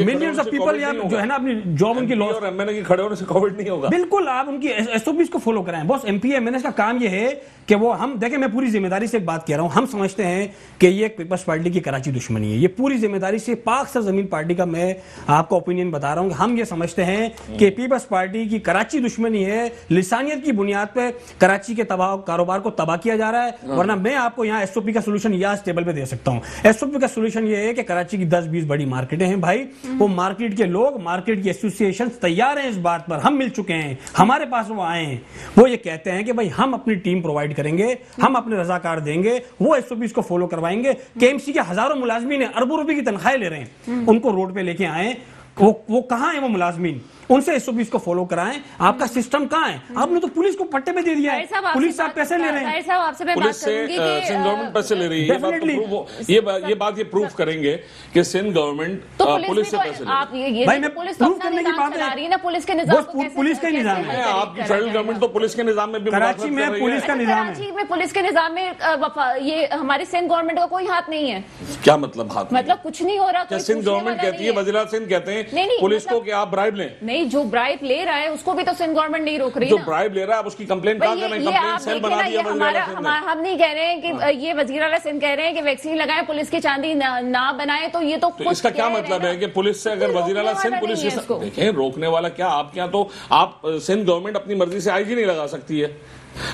ملینز آف پیپل جو ہے نا اپنی جاب ان کی لاس اور ایم این اے کے کھڑے ہونے سے کووڈ نہیں ہوگا۔ بالکل آپ ان کی ایس او پیز کو فالو کرائیں۔ بس M P M N S کا کام یہ ہے کہ وہ ہم دیکھیں میں پوری ذمہ داری سے ایک بات کہہ رہا ہوں۔ ہم سمجھتے ہیں کہ یہ ایک پیپلز پارٹی کی کراچی دشمنی ہے۔ یہ پوری ذمہ داری سے پاک سر زمین پارٹی کا میں آپ کو اوپینین بتا رہا ہوں کہ ہم یہ سمجھتے ہیں کہ پیپلز پارٹی کی کراچی دشمنی ہے۔ لسانیت کی بنیاد پہ کراچی کے تباہ کاروبار کو تباہ کیا جا رہا ہے۔ ورنہ میں آپ کو یہاں ایس او پی کا سولوشن یا ٹیبل پہ دے سکتا ہوں۔ ایس او پی کا سولوشن یہ ہے کہ کراچی کی دس بیس بڑی مارکیٹیں ہیں بھائی۔ وہ مارکیٹ کے لوگ مارکیٹ کی ایسوسیشن تیار ہیں اس بات پر۔ ہم مل چکے ہیں۔ ہمارے پاس وہ آئے ہیں۔ وہ یہ کہتے ہیں کہ بھائی ہم اپنی ٹیم پرووائڈ کریں گے ہم ہم اپنے رضاکار دیں گے وہ ایس او پیز کو فالو کروائیں گے۔ کے ایم سی کے ہزاروں ملازمین اربوں روپے کی تنخواہیں لے رہے ہیں۔ ان کو روڈ پہ لے کے آئیں۔ وہ کہاں ہیں وہ ملازمین؟ ان سے ایس او پیز کو فالو کرائیں۔ آپ کا سسٹم کہاں ہے؟ آپ نے تو پولیس کو پٹے پہ دے دیا ہے۔ پولیس صاحب پیسے لے رہے ہیں۔ پولیس سے سندھ گورنمنٹ پیسے لے رہی ہے۔ یہ بات یہ پروف کریں گے کہ سندھ گورنمنٹ پولیس سے پیسے لے رہی ہے۔ بھائی میں پروف کرنے کی بات ہے۔ پولیس کا نظام ہے آپ کی فیڈرل گورنمنٹ تو پولیس کے نظام میں بھی کراچی میں پولیس کا نظام ہے۔ کراچی میں پولیس کے نظام میں یہ ہماری سندھ گورنمنٹ کا کوئی ہاتھ نہیں ہے۔ کیا مطلب ہاتھ مطلب کچھ نہیں ہو رہا سندھ گورنمنٹ کہتی ہے؟ وزیر سندھ کہتے ہیں پولیس کو کہ آپ برائب لیں۔ نہیں جو برائب لے رہا ہے اس کو بھی تو سندھ گورنمنٹ نہیں روک رہی جو برائب لے رہا ہے اس کی کمپلین کہاں کر رہے ہیں کمپلین سیل بنا دیا سندھ ہم نہیں کہہ رہے ہیں کہ یہ وزیر اعلیٰ سندھ کہہ رہے ہیں کہ ویکسین لگائیں پولیس کی چاندی نہ بنائیں تو یہ تو اس کا کیا مطلب ہے کہ پولیس سے اگر وزیر اعلیٰ سندھ پولیس کے دیکھیں روکنے والا کیا آپ کیا تو آپ سندھ گورنمنٹ اپنی مرضی سے آئی جی نہیں لگا سکتی ہے۔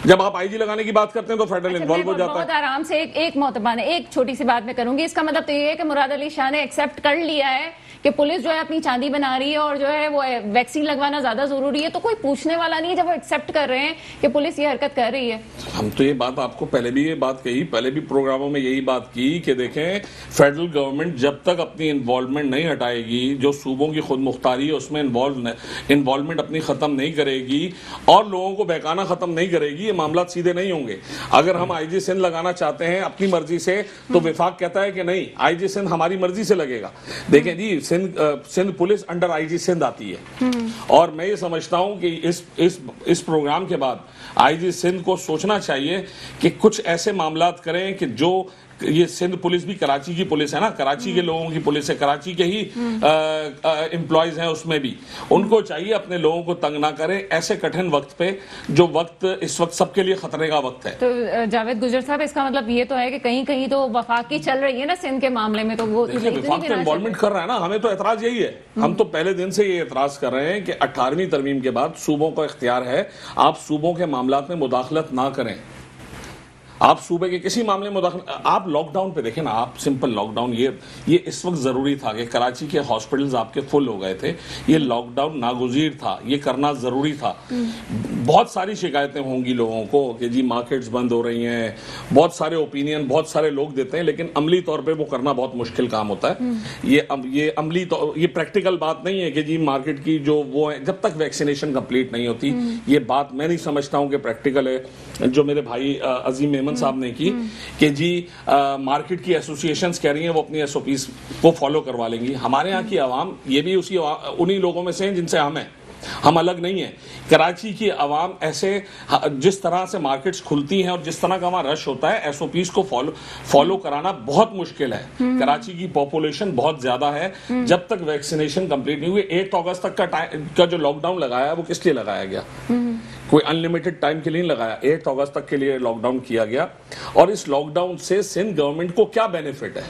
جب آپ آئی جی لگانے کی بات کرتے ہیں تو فیڈرل انوالو ہو جاتا ہے۔ بہت آرام سے ایک موتبان ایک چھوٹی سی بات میں کروں گی۔ اس کا مطلب تو یہ ہے کہ مراد علی شاہ نے ایکسپٹ کر لیا ہے۔ کہ پولیس جو ہے اپنی چاندی بنا رہی ہے اور جو ہے وہ ویکسین لگوانا زیادہ ضروری ہے تو کوئی پوچھنے والا نہیں ہے جب وہ ایکسپٹ کر رہے ہیں کہ پولیس یہ حرکت کر رہی ہے۔ ہم تو یہ بات آپ کو پہلے بھی یہ بات کہی پہلے بھی پروگراموں میں یہی بات کی کہ دیکھیں فیڈرل گورنمنٹ جب تک اپنی انوالومنٹ نہیں ہٹائے گی جو صوبوں کی خود مختاری ہے اس میں انوالومنٹ اپنی ختم نہیں کرے گی اور لوگوں کو بہکانا ختم نہیں کرے گی یہ معاملات سیدھے نہیں ہوں گے۔ اگر ہم آئی جی سندھ لگانا چاہتے ہیں اپنی مرضی سے تو وفاق کہتا ہے کہ نہیں آئی جی سندھ ہماری مرضی سے لگے گا۔ دیکھیں جی Sindh Sindh police under I G Sindh آتی ہے۔ اور میں یہ سمجھتا ہوں کہ اس اس اس پروگرام کے بعد آئی جی سندھ کو سوچنا چاہیے کہ کچھ ایسے معاملات کریں کہ جو یہ سندھ پولیس بھی کراچی کی پولیس ہے نا؟ کراچی کے لوگوں کی پولیس ہے۔ کراچی کے ہی امپلائیز ہیں اس میں بھی۔ ان کو چاہیے اپنے لوگوں کو تنگ نہ کریں۔ ایسے کٹھن وقت پہ جو وقت اس وقت سب کے لیے خطرے کا وقت ہے۔ تو جاوید گجر صاحب اس کا مطلب یہ تو ہے کہ کہیں کہیں تو وفاقی چل رہی ہے نا سندھ کے معاملے میں تو وہ وفاق تو انوالومنٹ کر رہا ہے نا۔ ہمیں تو اعتراض یہی ہے۔ ہم تو پہلے دن سے یہ اعتراض کر رہے ہیں کہ اٹھارہویں ترمیم کے بعد صوبوں کا اختیار ہے۔ آپ صوبوں کے معاملات میں مداخلت نہ کریں۔ آپ صوبے کے کسی معاملے میں آپ لاک ڈاؤن پہ دیکھیں نا، آپ سمپل لاک ڈاؤن یہ یہ اس وقت ضروری تھا کہ کراچی کے ہاسپٹلز آپ کے فل ہو گئے تھے۔ یہ لاک ڈاؤن ناگزیر تھا، یہ کرنا ضروری تھا۔ بہت ساری شکایتیں ہوں گی لوگوں کو کہ جی مارکیٹس بند ہو رہی ہیں۔ بہت سارے اوپینین بہت سارے لوگ دیتے ہیں، لیکن عملی طور پہ وہ کرنا بہت مشکل کام ہوتا ہے۔ یہ یہ عملی طور یہ پریکٹیکل بات نہیں ہے کہ جی مارکیٹ کی جو وہ ہے، جب تک ویکسینیشن کمپلیٹ نہیں ہوتی، یہ بات میں نہیں سمجھتا ہوں کہ پریکٹیکل ہے۔ جو میرے بھائی عظیم احمد صاحب نے کی کہ جی مارکیٹ کی ایسوسیشنز کہہ رہی ہیں وہ اپنی ایس او پیز کو فالو کروا لیں گی۔ ہمارے یہاں کی عوام یہ بھی اسی انہی لوگوں میں سے ہیں جن سے ہم ہیں۔ ہم الگ نہیں ہیں۔ کراچی کی عوام ایسے جس طرح سے مارکیٹس کھلتی ہیں اور جس طرح کا وہاں رش ہوتا ہے ایس او پیز کو فالو فالو کرانا بہت مشکل ہے۔ کراچی کی پاپولیشن بہت زیادہ ہے۔ جب تک ویکسینیشن کمپلیٹ نہیں ہوئی ایٹ اگست تک کا کا جو لاک ڈاؤن لگایا وہ کس لیے لگایا گیا؟ کوئی انلمیٹڈ ٹائم کے لیے نہیں لگایا۔ ایٹ اگست تک کے لیے لاک ڈاؤن کیا گیا۔ اور اس لاک ڈاؤن سے سندھ گورنمنٹ کو کیا بینیفٹ ہے؟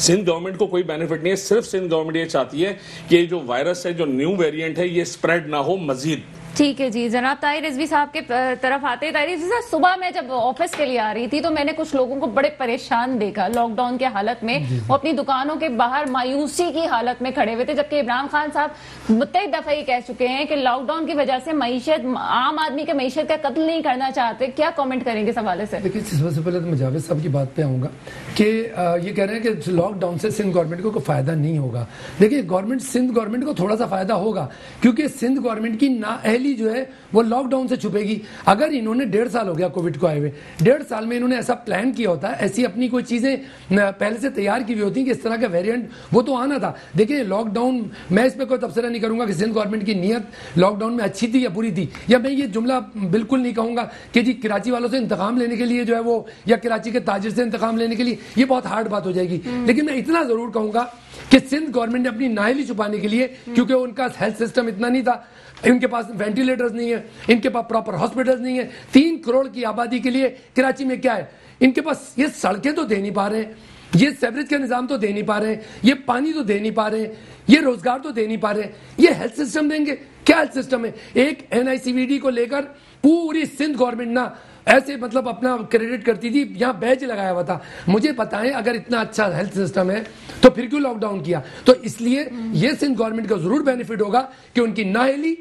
سندھ گورنمنٹ کو کوئی بینیفٹ نہیں ہے، صرف سندھ گورنمنٹ یہ چاہتی ہے کہ یہ جو وائرس ہے، جو نیو ویریئنٹ ہے، یہ سپریڈ نہ ہو مزید۔ ٹھیک ہے جی۔ جناب طاہر رضوی صاحب کے طرف آتے ہیں۔ طاہر رضوی صاحب صبح میں جب آفس کے لیے آ رہی تھی تو میں نے کچھ لوگوں کو بڑے پریشان دیکھا۔ لاک ڈاؤن کے حالت میں وہ اپنی دکانوں کے باہر مایوسی کی حالت میں کھڑے ہوئے تھے۔ جبکہ عمران خان صاحب متعدد دفعہ یہ کہہ چکے ہیں کہ لاک ڈاؤن کی وجہ سے معیشت عام آدمی کے معیشت کا قتل نہیں کرنا چاہتے۔ کیا کامنٹ کریں گے اس حوالے سے؟ دیکھیے سب سے پہلے تو میں جاوید صاحب کی بات پہ آؤں گا کہ یہ کہہ رہے ہیں کہ لاک ڈاؤن سے سندھ گورنمنٹ کو کوئی فائدہ نہیں ہوگا۔ دیکھیے گورنمنٹ سندھ گورنمنٹ کو تھوڑا سا فائدہ ہوگا۔ کیونکہ سندھ گورنمنٹ کی نااہلی جو ہے وہ لاک ڈاؤن سے چھپے گی۔ اگر انہوں نے ڈیڑھ سال ہو گیا کووڈ کو آئے ہوئے ڈیڑھ سال میں انہوں نے ایسا پلان کیا ہوتا ایسی اپنی کوئی چیزیں پہلے سے تیار کی ہوئی ہوتی ہیں کہ اس طرح کا ویریئنٹ وہ تو آنا تھا۔ دیکھیں لاک ڈاؤن میں اس پہ کوئی تبصرہ نہیں کروں گا کہ سندھ گورنمنٹ کی نیت لاک ڈاؤن میں اچھی تھی یا بری تھی۔ یا میں یہ جملہ بالکل نہیں کہوں گا کہ جی کراچی والوں سے انتقام لینے کے لیے جو ہے وہ یا کراچی کے تاجر سے انتقام لینے کے لیے یہ بہت ہارڈ بات ہو جائے گی۔ لیکن میں اتنا ضرور کہوں گا کہ سندھ گورنمنٹ نے اپنی ناہلی چھپانے کے لیے کیونکہ ان کا ہیلتھ سسٹم اتنا نہیں تھا۔ ان کے پاس وینٹیلیٹرز نہیں ہیں، ان کے پاس پراپر ہاسپٹلز نہیں ہیں۔ تین کروڑ کی آبادی کے لیے کراچی میں کیا ہے؟ ان کے پاس یہ سڑکیں تو دے نہیں پا رہے ہیں یہ سیوریج کا نظام تو دے نہیں پا رہے ہیں یہ پانی تو دے نہیں پا رہے ہیں یہ روزگار تو دے نہیں پا رہے۔ ہیں یہ ہیلتھ سسٹم دیں گے؟ کیا ہیلتھ سسٹم ہے؟ ایک این آئی سی وی ڈی کو لے کر پوری سندھ گورنمنٹ نہ ایسے مطلب اپنا کریڈٹ کرتی تھی، یہاں بیچ لگایا ہوا تھا۔ مجھے بتائیں اگر اتنا اچھا ہیلتھ سسٹم ہے تو پھر کیوں لاک ڈاؤن کیا؟ تو اس لیے یہ سندھ گورنمنٹ کا ضرور بینیفٹ ہوگا کہ ان کی نااہلی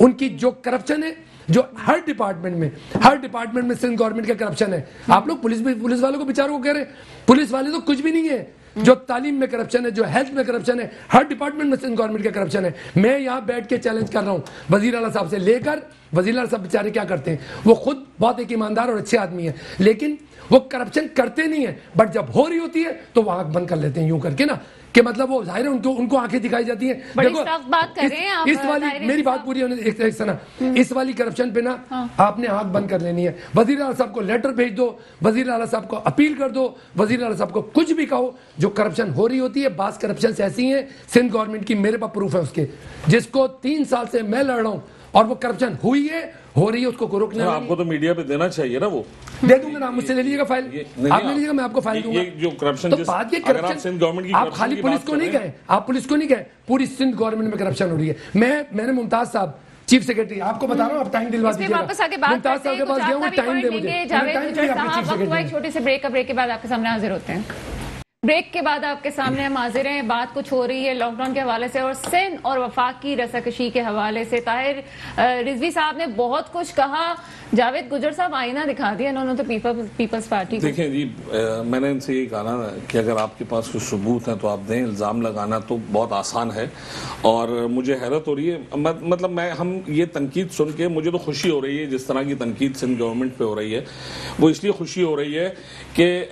ان کی جو کرپشن ہے، جو ہر ڈپارٹمنٹ میں، ہر ڈپارٹمنٹ میں سندھ گورنمنٹ کا کرپشن ہے. آپ لوگ پولیس پولیس والوں کو بیچاروں کو کہہ رہے ہیں. پولیس والے تو کچھ بھی نہیں ہے. جو تعلیم میں کرپشن ہے، جو ہیلتھ میں کرپشن ہے، ہر ڈپارٹمنٹ میں سندھ گورنمنٹ کا کرپشن ہے. میں یہاں بیٹھ کے چیلنج کر رہا ہوں. وزیر اعلیٰ صاحب سے لے کر وزیر اعلیٰ صاحب بیچارے کیا کرتے ہیں؟ وہ خود بہت ایک ایماندار اور اچھے آدمی ہیں. لیکن وہ کرپشن کرتے نہیں ہیں. بٹ جب ہو رہی ہوتی ہے، تو وہ آنکھ بند کر لیتے ہیں. یوں کر کے نا. کہ مطلب وہ ظاہر ہے ان کو ان کو آنکھیں دکھائی جاتی ہیں۔ اس والی میری بات پوری ہونے ایک سنا اس والی کرپشن پہ نا آپ نے آنکھ بند کر لینی ہے۔ وزیر اعلیٰ صاحب کو لیٹر بھیج دو وزیر اعلیٰ صاحب کو اپیل کر دو وزیر اعلیٰ صاحب کو کچھ بھی کہو جو کرپشن ہو رہی ہوتی ہے بعض کرپشن ایسی ہیں سندھ گورنمنٹ کی میرے پاس پروف ہے اس کے۔ جس کو تین سال سے میں لڑ رہا ہوں اور وہ کرپشن ہوئی ہے ہو رہی ہے اس کو روکنا آپ کو تو میڈیا پہ دینا چاہیے نا وہ۔ دے دوں گا مجھ سے لے لیجیے گا فائل۔ آپ لے لیجیے گا میں آپ کو فائل دوں گا۔ جو کرپشن تو بات یہ کرپشن آپ خالی پولیس کو نہیں گئے آپ پولیس کو نہیں گئے پوری سندھ گورنمنٹ میں کرپشن ہو رہی ہے۔ میں میں نے ممتاز صاحب چیف سیکرٹری آپ کو بتا رہا ہوں آپ ٹائم دلوا دیجیے ممتاز صاحب کے پاس گیا ہوں ٹائم دے مجھے۔ چھوٹے سے بریک کا بریک کے بعد آپ کے سامنے حاضر ہوتے ہیں۔ بریک کے بعد آپ کے سامنے ہم حاضر ہیں۔ بات کچھ ہو رہی ہے لاک ڈاؤن کے حوالے سے اور سن اور وفاقی رساکشی کے حوالے سے۔ طاہر رضوی صاحب نے بہت کچھ کہا۔ جاوید گجر صاحب آئینہ دکھا دیا، انہوں نے تو پیپلز پیپلز پارٹی دیکھیں جی میں نے ان سے یہ کہا کہ اگر آپ کے پاس کچھ ثبوت ہیں تو آپ دیں، الزام لگانا تو بہت آسان ہے۔ اور مجھے حیرت ہو رہی ہے مطلب میں، ہم یہ تنقید سن کے مجھے تو خوشی ہو رہی ہے، جس طرح کی تنقید سندھ گورنمنٹ پہ ہو رہی ہے۔ وہ اس لیے خوشی ہو رہی ہے کہ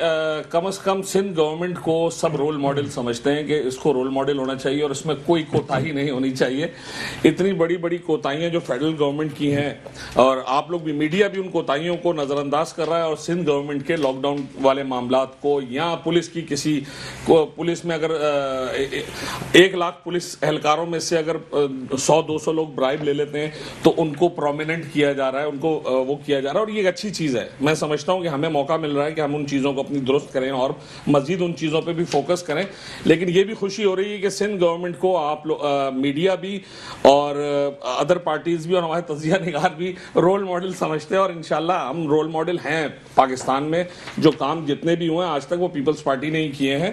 کم از کم سندھ گورنمنٹ کو سب رول ماڈل سمجھتے ہیں کہ اس کو رول ماڈل ہونا چاہیے اور اس میں کوئی کوتاہی نہیں ہونی چاہیے۔ اتنی بڑی بڑی کوتاہیاں جو فیڈرل گورنمنٹ کی ہیں اور آپ لوگ بھی میڈیا بھی ان کوتاہیوں کو نظر انداز کر رہا ہے اور سندھ گورنمنٹ کے لاک ڈاؤن والے معاملات کو یا پولیس کی کسی پولیس میں اگر ایک لاکھ پولیس اہلکاروں میں سے اگر سو، دو سو لوگ برائب لے لیتے ہیں تو ان کو پرومیننٹ کیا جا رہا ہے، ان کو وہ کیا جا رہا ہے اور یہ ایک اچھی چیز ہے۔ میں سمجھتا ہوں کہ ہمیں موقع مل رہا ہے کہ ہم ان چیزوں کو اپنی درست کریں اور مزید ان چیزوں چیزوں پہ بھی فوکس کریں۔ لیکن یہ بھی خوشی ہو رہی ہے کہ سندھ گورنمنٹ کو آپ میڈیا بھی اور ادر پارٹیز بھی اور ہمارے تجزیہ نگار بھی رول ماڈل سمجھتے ہیں اور انشاءاللہ ہم رول ماڈل ہیں پاکستان میں۔ جو کام جتنے بھی ہوئے ہیں آج تک وہ پیپلز پارٹی نے ہی کیے ہیں۔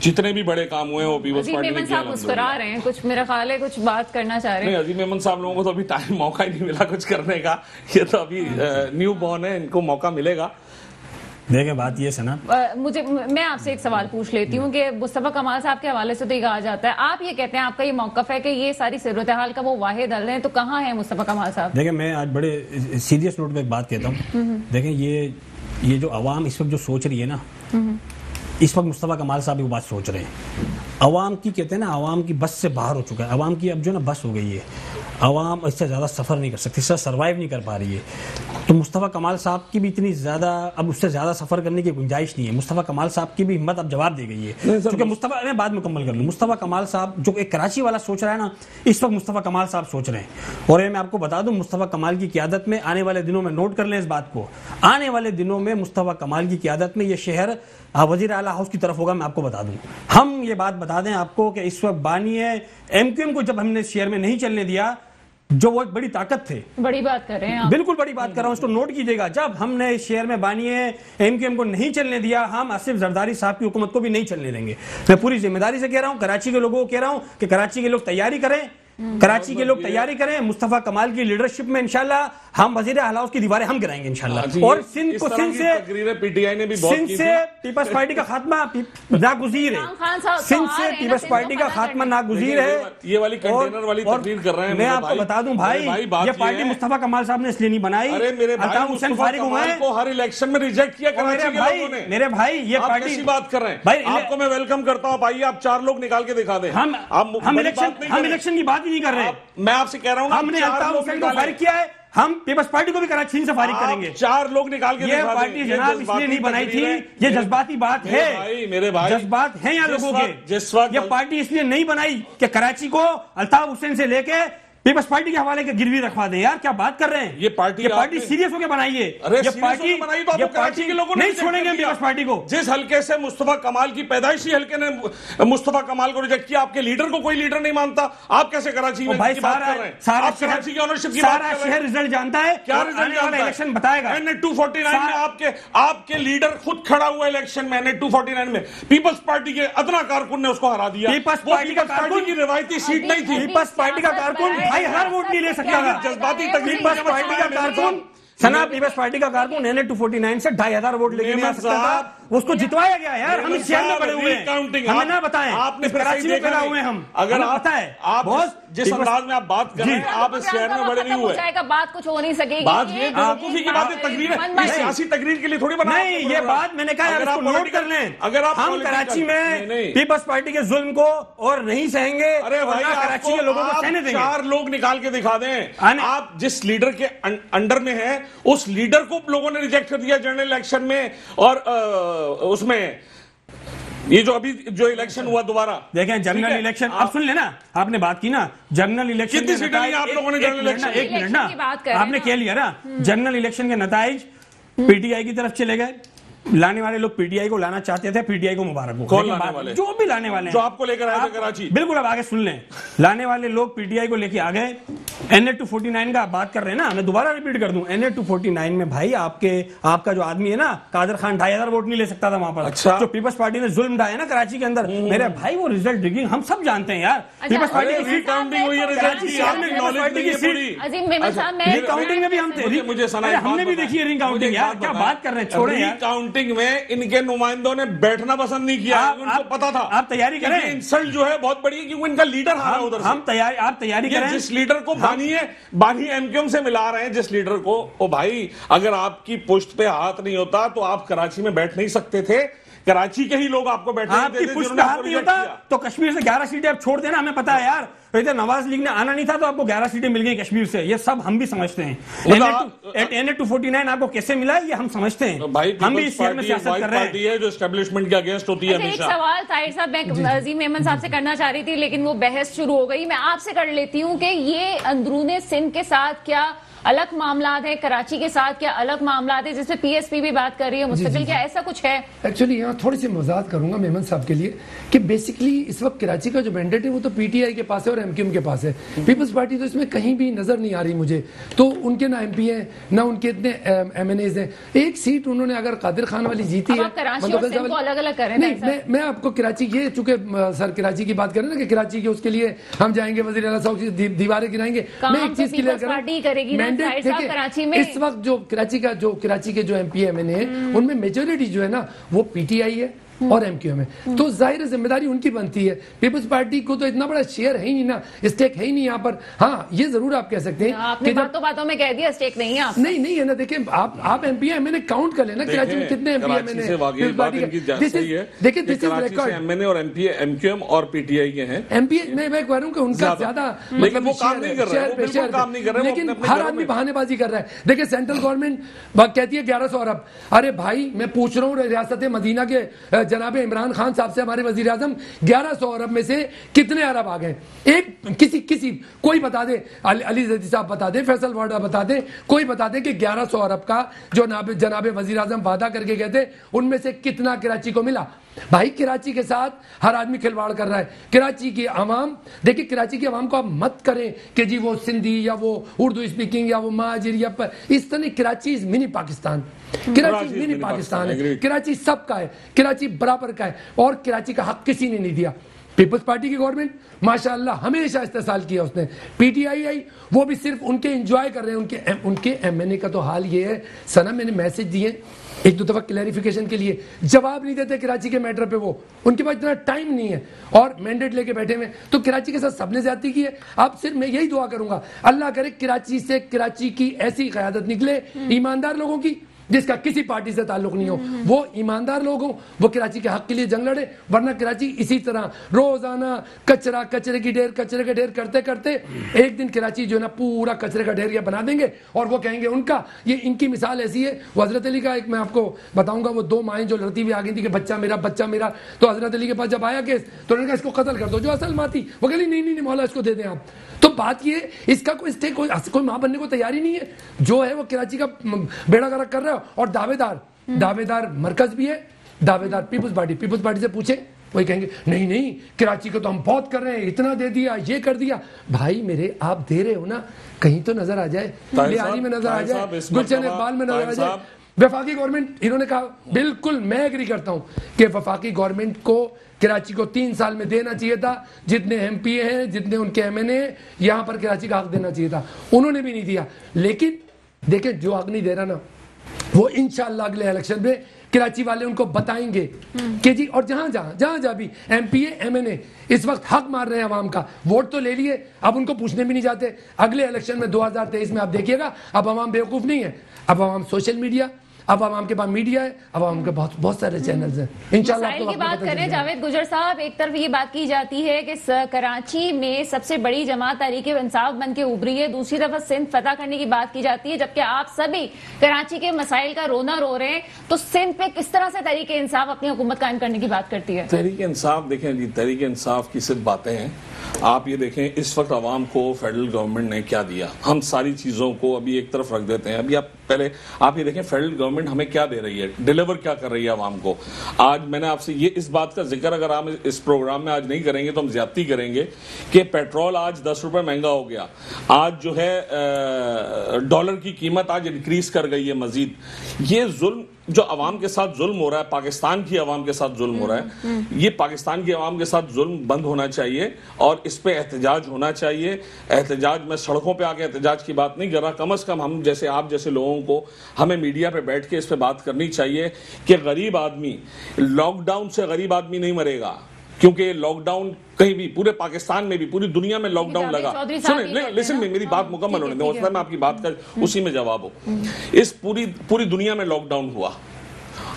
جتنے بھی بڑے کام ہوئے ہیں وہ پیپلز پارٹی نے کیا مسکرا رہے ہیں۔ کچھ میرا خیال ہے کچھ بات کرنا چاہ رہے ہیں۔ عظیم احمد صاحب لوگوں کو تو ابھی ٹائم موقع ہی نہیں ملا کچھ کرنے کا۔ یہ تو ابھی نیو بورن ہے ان کو موقع ملے گا۔ دیکھیں بات یہ سنا۔ مجھے میں آپ سے ایک سوال پوچھ لیتی ہوں ہاں۔ کہ مصطفیٰ کمال صاحب کے حوالے سے تو یہ کہا جاتا ہے آپ یہ کہتے ہیں آپ کا یہ موقف ہے کہ یہ ساری صورتحال کا وہ واحد حل ہے تو کہاں ہے مصطفیٰ کمال صاحب؟ دیکھیں میں آج بڑے سیریس نوٹ پہ ایک بات کہتا ہوں۔ دیکھیں یہ یہ جو عوام اس وقت جو سوچ رہی ہے نا اس وقت مصطفیٰ کمال صاحب یہ بات سوچ رہے ہیں۔ عوام کی کہتے ہیں نا عوام کی بس سے باہر ہو چکا ہے۔ عوام کی اب جو نا بس ہو گئی ہے۔ عوام اس سے زیادہ سفر نہیں کر سکتی اس سے سروائیو نہیں کر پا رہی ہے۔ تو مصطفیٰ کمال صاحب کی بھی اتنی زیادہ اب اس سے زیادہ سفر کرنے کی گنجائش نہیں ہے۔ مصطفیٰ کمال صاحب کی بھی ہمت اب جواب دے گئی ہے۔ کیونکہ مصطفیٰ میں بعد مکمل کر لوں۔ مصطفیٰ کمال صاحب جو ایک کراچی والا سوچ رہا ہے نا اس وقت مصطفیٰ کمال صاحب سوچ رہے ہیں۔ اور میں آپ کو بتا دوں مصطفیٰ کمال کی قیادت میں آنے والے دنوں میں نوٹ کر لیں اس بات کو۔ آنے والے دنوں میں مصطفیٰ کمال کی قیادت میں یہ شہر وزیر اعلیٰ ہاؤس کی طرف ہوگا میں آپ کو بتا دوں۔ ہم یہ بات بتا دیں آپ کو کہ اس وقت بانی ہے۔ ایم کیو ایم کو جب ہم نے شہر میں نہیں چلنے دیا جو وہ ایک بڑی طاقت تھے۔ بڑی بات کر رہے ہیں بالکل بڑی بات کر رہا ہوں اس کو نوٹ کیجیے گا۔ جب ہم نے اس شہر میں بانی ایم کیو ایم کو نہیں چلنے دیا ہم آصف زرداری صاحب کی حکومت کو بھی نہیں چلنے دیں گے۔ میں پوری ذمہ داری سے کہہ رہا ہوں کراچی کے لوگوں کو کہہ رہا ہوں کہ کراچی کے لوگ تیاری کریں۔ کراچی کے لوگ تیاری کریں مصطفیٰ کمال کی لیڈرشپ میں انشاءاللہ ہم وزیر ہلاؤس کی دیواریں ہم گرائیں گے انشاءاللہ۔ ہاں جی، اور سندھ کو سندھ سے پی سندھ سے پیپس پارٹی کا خاتمہ ناگزیر ہے۔ سندھ سے پیپس پارٹی کا خاتمہ ناگزیر ہے۔ یہ والی کنٹینر والی تقریر کر رہے ہیں میں آپ کو بتا دوں بھائی یہ پارٹی مصطفیٰ کمال صاحب نے اس لیے نہیں بنائی۔ میرے بھائی مصطفیٰ کمال کو ہر الیکشن میں ریجیکٹ کیا کراچی کے لوگوں نے۔ میرے بھائی یہ پارٹی آپ بات کر رہے ہیں۔ آپ کو میں ویلکم کرتا ہوں آپ آئیے آپ چار لوگ نکال کے دکھا دیں۔ ہم الیکشن کی بات بات ہی نہیں کر رہے۔ میں آپ سے کہہ رہا ہوں ہم نے الطاف حسین کو فارغ کیا ہے۔ ہم پیپلز پارٹی کو بھی کراچی سے فارغ کریں گے۔ چار لوگ نکال کے یہ پارٹی جناب اس لیے نہیں بنائی تھی۔ یہ جذباتی بات ہے۔ جذبات ہیں یہاں لوگوں کے۔ یہ پارٹی اس لیے نہیں بنائی کہ کراچی کو الطاف حسین سے لے کے پیپلز پارٹی کے حوالے کے گروی رکھوا دیں۔ یار کیا بات کر رہے ہیں؟ یہ پارٹی یہ پارٹی سیریس ہو کے بنائیے۔ یہ پارٹی کے لوگوں نہیں چھوڑیں گے پیپلز پارٹی کو۔ جس حلقے سے مصطفیٰ کمال کی پیدائشی حلقے نے مصطفیٰ کمال کو ریجیکٹ کیا آپ کے لیڈر کو کوئی لیڈر نہیں مانتا۔ آپ کیسے کراچی میں بھائی سارا سارا کراچی کی اونرشپ کی بات کر رہے ہیں۔ سارا شہر ریزلٹ جانتا ہے۔ کیا ریزلٹ جانتا ہے؟ الیکشن بتائے گا۔ این 249 میں آپ کے آپ کے لیڈر خود کھڑا ہوا الیکشن میں این 249 میں۔ پیپلز پارٹی کے ادنا کارکن نے اس کو ہرا دیا۔ پیپلز پارٹی کا کارکن کی روایتی سیٹ نہیں تھی۔ پیپلز پارٹی کا کارکن بھائی ہر ووٹ نہیں لے سکتا گا جذباتی پیپلز پارٹی کا کارکون سنا پیپلز پارٹی کا کارکون N A two forty nine سے ڈھائی ہزار ووٹ لے کے سکتا تھا۔ اس کو جتوایا گیا یار ہم اس شہر میں بڑے ہوئے ہیں۔ ہمیں نہ بتائیں آپ نے کراچی میں پیدا ہوئے ہم۔ اگر آپ ہے آپ جس انداز میں آپ بات کر جی۔ رہے ہیں آپ اس شہر میں بڑے نہیں ہوئے۔ بات کچھ ہو نہیں سکے گی۔ بات یہ بیوقوفی کی بات ہے تقریر ہے۔ یہ سیاسی تقریر کے لیے تھوڑی بنا نہیں یہ بات میں نے کہا اگر آپ نوٹ کر لیں۔ اگر آپ ہم کراچی میں پیپس پارٹی کے ظلم کو اور نہیں سہیں گے ارے بھائی کراچی کے لوگوں کو سہنے دیں گے۔ چار لوگ نکال کے دکھا دیں۔ آپ جس لیڈر کے انڈر میں ہیں اس لیڈر کو لوگوں نے ریجیکٹ کر دیا جنرل الیکشن میں۔ اور اس میں یہ جو ابھی جو الیکشن ہوا دوبارہ دیکھیں جنرل الیکشن آپ سن لینا آپ نے بات کی نا جنرل الیکشن کتنی سیٹیں آپ لوگوں نے جنرل الیکشن ایک منٹ نا آپ نے کہہ لیا نا؟ جنرل الیکشن کے نتائج پی ٹی آئی کی طرف چلے گئے۔ لانے والے لوگ پی ڈی آئی کو لانا چاہتے تھے پی ڈی آئی کو مبارک ہو کون لانے والے جو بھی لانے والے ہیں جو آپ کو لے کر آئے تھے کراچی بلکل اب آگے سن لیں لانے والے لوگ پی ڈی آئی کو لے کے آگئے N A two forty nine کا بات کر رہے ہیں نا میں دوبارہ ریپیٹ کر دوں N A two forty nine میں بھائی آپ کے آپ کا جو آدمی ہے نا قادر خان ڈھائی ہزار ووٹ نہیں لے سکتا تھا وہاں پر جو پیپلز پارٹی نے ظلم ڈھایا نا کراچی کے اندر میرے بھائی وہ ریزلٹ ڈگنگ ہم سب جانتے ہیں یار پیپلز پارٹی کی سیٹ کاؤنٹنگ ہوئی ہے ریزلٹ کی یار میں نالج نہیں ہے پوری عظیم میں ری کاؤنٹنگ میں بھی ہم تھے ہم نے بھی دیکھی ہے ری کاؤنٹنگ یار کیا بات کر رہے ہیں چھوڑیں یار میٹنگ میں ان کے نمائندوں نے بیٹھنا پسند نہیں کیا ان کو پتا تھا۔ آپ تیاری کریں۔ انسلٹ جو ہے بہت بڑی ہے کیونکہ ان کا لیڈر ہارا ادھر ہم تیاری آپ تیاری کریں۔ جس لیڈر کو بانی ہے بانی ایم کیو سے ملا رہے ہیں جس لیڈر کو؟ او بھائی اگر آپ کی پشت پہ ہاتھ نہیں ہوتا تو آپ کراچی میں بیٹھ نہیں سکتے تھے۔ کراچی کے ہی لوگ آپ کو بیٹھے آپ کی پشت ہاتھ نہیں ہوتا تو کشمیر سے گیارہ سیٹیں آپ چھوڑ دینا ہمیں پتا ہے یار۔ ادھر نواز لیگ نے آنا نہیں تھا تو آپ کو گیارہ سیٹیں مل گئی کشمیر سے۔ یہ سب ہم بھی سمجھتے ہیں۔ N A two forty nine آپ کو کیسے ملا؟ یہ ہم سمجھتے ہیں۔ ہم بھی اس شہر میں سیاست کر رہے ہیں۔ جو اسٹیبلشمنٹ کے اگینسٹ ہوتی ہے اچھا، ایک سوال طاہر صاحب میں جی۔ عظیم احمد صاحب سے کرنا چاہ رہی تھی لیکن وہ بحث شروع ہو گئی۔ میں آپ سے کر لیتی ہوں کہ یہ اندرون سندھ کے ساتھ کیا الگ معاملات ہیں کراچی کے ساتھ کیا الگ معاملات ہیں؟ جس جیسے پی ایس پی بھی بات کر رہی ہے مستقل جی، جی، کیا جی۔ ایسا کچھ ہے؟ ایکچولی یہاں تھوڑی سی مزاد کروں گا میمن صاحب کے لیے کہ بیسکلی اس وقت کراچی کا جو مینڈیٹ ہے وہ تو پی ٹی آئی کے پاس ہے اور ایم کیو ایم کے پاس ہے۔ پیپلز پارٹی تو اس میں کہیں بھی نظر نہیں آ رہی مجھے۔ تو ان کے نہ ایم پی ہیں نہ ان کے اتنے ایم این ایز ہیں۔ ایک سیٹ انہوں نے اگر قادر خان والی جیتی ہے میں آپ کو کراچی یہ چونکہ سر کراچی کی بات کریں نا کہ کراچی کے اس کے لیے ہم جائیں گے وزیر اعلیٰ صاحب دیواریں گرائیں گے۔ میں ایک چیز کلیئر کریں مینڈیٹ اس وقت جو کراچی کا جو کراچی کے جو M P M N A ان میں میجورٹی جو ہے نا وہ پی ٹی آئی ہے۔ اور ایم کیو میں تو ظاہر ذمہ داری ان کی بنتی ہے۔ پیپلز پارٹی کو تو اتنا بڑا شیئر ہے ہی نہیں نا۔ اسٹیک ہے ہی نہیں یہاں پر۔ ہاں یہ ضرور آپ کہہ سکتے ہیں کہ باتوں باتوں میں کہہ دیا اسٹیک نہیں ہے نہیں نہیں ہے نا۔ دیکھیں آپ ایم پی ایم نے کاؤنٹ کر لینا کراچی میں کتنے ایم پی ایم نے دیکھیں دس از ریکارڈ ایم اے اور M P M Q M اور پی ٹی آئی کے ہیں۔ ایم پی میں میں کہہ رہا ہوں کہ ان کا زیادہ۔ مطلب وہ کام نہیں کر رہا ہے وہ کام نہیں کر رہا ہے لیکن ہر آدمی بہانے بازی کر رہا ہے۔ دیکھیں سینٹرل گورنمنٹ کہتی ہے 1100 ارب۔ ارے بھائی میں پوچھ رہا ہوں ریاست مدینہ کے جناب عمران خان صاحب سے ہمارے وزیر اعظم گیارہ سو عرب میں سے کتنے عرب آ گئے ایک کسی کسی، کوئی بتا دے، علی زدی صاحب بتا دے، فیصل وارڈا بتا دے، کوئی بتا دے کہ گیارہ سو عرب کا جو جناب وزیر اعظم وعدہ کر کے کہتے تھے، ان میں سے کتنا کراچی کو ملا؟ بھائی، کراچی کے ساتھ ہر آدمی کھلواڑ کر رہا ہے۔ کراچی کی عوام دیکھیں کراچی کی عوام کو آپ مت کریں کہ جی وہ سندھی یا وہ اردو اسپیکنگ یا وہ ماجر یا پر اس طرح کراچی از منی پاکستان کراچی منی پاکستان ہے کراچی سب کا ہے کراچی برابر کا ہے اور کراچی کا حق کسی نے نہیں دیا۔ پیپلز پارٹی کی گورنمنٹ ماشاءاللہ ہمیشہ استحصال کیا اس نے۔ پی ٹی آئی آئی وہ بھی صرف ان کے انجوائے کر رہے ہیں۔ ان کے ان کے ایم این اے کا تو حال یہ ہے۔ سنا میں نے میسج دیے ایک دو دفعہ کلیریفیکیشن کے لیے۔ جواب نہیں دیتے کراچی کے میٹر پہ وہ۔ ان کے پاس اتنا ٹائم نہیں ہے۔ اور مینڈیٹ لے کے بیٹھے ہوئے تو کراچی کے ساتھ سب نے زیادتی کی ہے۔ اب صرف میں یہی دعا کروں گا۔ اللہ کرے کراچی سے کراچی کی ایسی قیادت نکلے ایماندار لوگوں کی۔ جس کا کسی پارٹی سے تعلق نہیں ہو۔ وہ ایماندار لوگ ہوں، وہ کراچی کے حق کے لیے جنگ لڑے، ورنہ کراچی اسی طرح روزانہ کچرا، کچرے کی ڈھیر، کچرے کے ڈھیر کرتے کرتے ایک دن کراچی جو ہے نا پورا کچرے کا ڈھیر یہ بنا دیں گے اور وہ کہیں گے ان کا، یہ ان کی مثال ایسی ہے۔ وہ حضرت علی کا ایک میں آپ کو بتاؤں گا، وہ دو مائیں جو لڑتی ہوئی آ گئی تھی کہ بچہ میرا بچہ میرا۔ تو حضرت علی کے پاس جب آیا کیس، تو انہوں نے کہا اس کو قتل کر دو، جو اصل ماں تھی۔ وہ کہ نہیں نہیں، مولا، اس کو دے دیں آپ۔ تو بات یہ اس کا کوئی اسٹیک کوئی ماں بننے کو تیار ہی نہیں ہے۔ جو ہے وہ کراچی کا بیڑا گرک کر رہا ہے اور دعوے دار دعوے دار مرکز بھی ہے۔ دعوے دار پیپلز پارٹی پیپلز پارٹی سے پوچھیں وہی کہیں گے نہیں نہیں کراچی کو تو ہم بہت کر رہے ہیں اتنا دے دیا یہ کر دیا۔ بھائی میرے آپ دے رہے ہو نا کہیں تو نظر آ جائے۔ میں نظر آ جائے گلچن اقبال میں نظر آ جائے۔ وفاقی گورنمنٹ انہوں نے کہا بالکل میں اگری کرتا ہوں کہ وفاقی گورنمنٹ کو کراچی کو تین سال میں دینا چاہیے تھا، جتنے ایم پی اے ہیں، جتنے ان کے ایم این اے ہیں، یہاں پر کراچی کا حق دینا چاہیے تھا۔ انہوں نے بھی نہیں دیا۔ لیکن دیکھیں، جو حق نہیں دے رہا نا، وہ انشاءاللہ اگلے الیکشن میں کراچی والے ان کو بتائیں گے کہ جی اور جہاں جہاں جہاں جہاں بھی M P A, M N A, اس وقت حق مار رہے ہیں عوام کا۔ ووٹ تو لے لیے، اب ان کو پوچھنے بھی نہیں جاتے۔ اگلے الیکشن میں دو ہزار تیئیس میں آپ دیکھیے گا، اب عوام بیوقوف نہیں ہے۔ اب عوام سوشل میڈیا اب عوام کے پاس میڈیا ہے عوام کے پاس بہت سارے چینلز ہیں۔ انشاءاللہ مسائل کی بات کریں جاوید گجر صاحب ایک طرف یہ بات کی جاتی ہے کہ کراچی میں سب سے بڑی جماعت تحریک انصاف بن کے ابری ہے۔ دوسری طرف سندھ فتح کرنے کی بات کی جاتی ہے جبکہ آپ سبھی کراچی کے مسائل کا رونا رو رہے ہیں۔ تو سندھ پہ کس طرح سے تحریک انصاف اپنی حکومت قائم کرنے کی بات کرتی ہے؟ تحریک انصاف دیکھیں جی تحریک انصاف کی صرف باتیں ہیں۔ آپ یہ دیکھیں، اس وقت عوام کو فیڈرل گورنمنٹ نے کیا دیا؟ ہم ساری چیزوں کو ابھی ایک طرف رکھ دیتے ہیں۔ ابھی آپ پہلے، آپ یہ دیکھیں فیڈرل گورنمنٹ ہمیں کیا دے رہی ہے؟ ڈیلیور کیا کر رہی ہے عوام کو؟ آج میں نے آپ سے یہ اس بات کا ذکر اگر ہم اس پروگرام میں آج نہیں کریں گے تو ہم زیادتی کریں گے کہ پیٹرول آج دس روپے مہنگا ہو گیا۔ آج جو ہے ڈالر کی قیمت آج انکریز کر گئی ہے مزید۔ یہ ظلم جو عوام کے ساتھ ظلم ہو رہا ہے پاکستان کی عوام کے ساتھ ظلم ہو رہا ہے یہ پاکستان کی عوام کے ساتھ ظلم بند ہونا چاہیے اور اس پہ احتجاج ہونا چاہیے۔ احتجاج میں سڑکوں پہ آ کے احتجاج کی بات نہیں کر رہا کم از کم ہم جیسے آپ جیسے لوگوں کو ہمیں میڈیا پہ بیٹھ کے اس پہ بات کرنی چاہیے کہ غریب آدمی لاک ڈاؤن سے غریب آدمی نہیں مرے گا۔ کیونکہ لاک ڈاؤن کہیں بھی پورے پاکستان میں بھی پوری دنیا میں لاک ڈاؤن لگا۔ سنیں لسن میں میری بات مکمل ہونے دیں اس میں آپ کی بات کر اسی میں جواب ہو۔ اس پوری پوری دنیا میں لاک ڈاؤن ہوا۔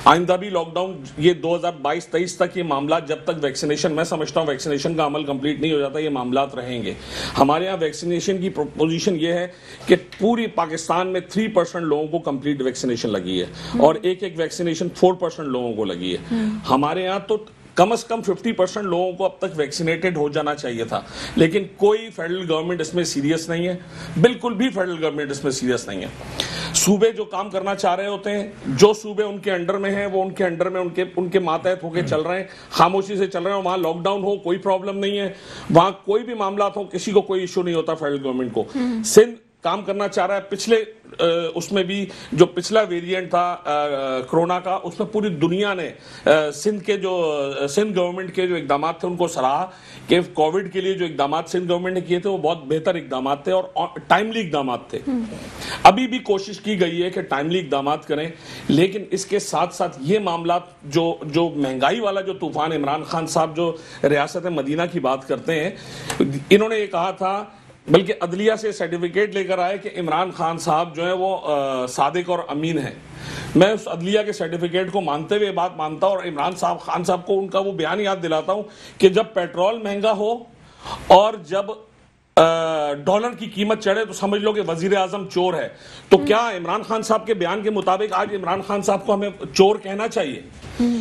آئندہ بھی لاک ڈاؤن یہ دو ہزار بائیس تیئیس تک یہ معاملات جب تک ویکسینیشن میں سمجھتا ہوں ویکسینیشن کا عمل کمپلیٹ نہیں ہو جاتا یہ معاملات رہیں گے۔ ہمارے یہاں ویکسینیشن کی پوزیشن یہ ہے کہ پوری پاکستان میں تھری پرسنٹ لوگوں کو کمپلیٹ ویکسینیشن لگی ہے۔ اور ایک ایک ویکسینیشن فور پرسنٹ لوگوں کو لگی ہے۔ ہمارے یہاں تو کم از کم ففٹی پرسنٹ لوگوں کو اب تک ویکسینیٹڈ ہو جانا چاہیے تھا۔ لیکن کوئی فیڈرل گورنمنٹ اس میں سیریس نہیں ہے۔ بالکل بھی فیڈرل گورنمنٹ اس میں سیریس نہیں ہے۔ صوبے جو کام کرنا چاہ رہے ہوتے ہیں جو صوبے ان کے انڈر میں ہیں وہ ان کے انڈر میں ان کے ان کے ماتحت ہو کے چل رہے ہیں۔ خاموشی سے چل رہے ہیں وہاں لاک ڈاؤن ہو کوئی پرابلم نہیں ہے۔ وہاں کوئی بھی معاملات ہو کسی کو کوئی ایشو نہیں ہوتا فیڈرل گورنمنٹ کو۔ سندھ کام کرنا چاہ رہا ہے پچھلے اس میں بھی جو پچھلا ویریئنٹ تھا کرونا کا اس میں پوری دنیا نے سندھ کے جو سندھ گورنمنٹ کے جو اقدامات تھے ان کو سراہا کہ کووڈ کے لیے جو اقدامات سندھ گورنمنٹ نے کیے تھے وہ بہت بہتر اقدامات تھے اور ٹائملی اقدامات تھے۔ ابھی بھی کوشش کی گئی ہے کہ ٹائملی اقدامات کریں لیکن اس کے ساتھ ساتھ یہ معاملات جو جو مہنگائی والا جو طوفان عمران خان صاحب جو ریاست مدینہ کی بات کرتے ہیں انہوں نے یہ کہا تھا بلکہ عدلیہ سے سرٹیفکیٹ لے کر آئے کہ عمران خان صاحب جو ہیں وہ صادق اور امین ہیں۔ میں اس عدلیہ کے سرٹیفکیٹ کو مانتے ہوئے بات مانتا ہوں اور عمران صاحب خان صاحب کو ان کا وہ بیان یاد دلاتا ہوں کہ جب پیٹرول مہنگا ہو اور جب ڈالر کی قیمت چڑھے تو سمجھ لو کہ وزیر اعظم چور ہے۔ تو کیا عمران خان صاحب کے بیان کے مطابق آج عمران خان صاحب کو ہمیں چور کہنا چاہیے؟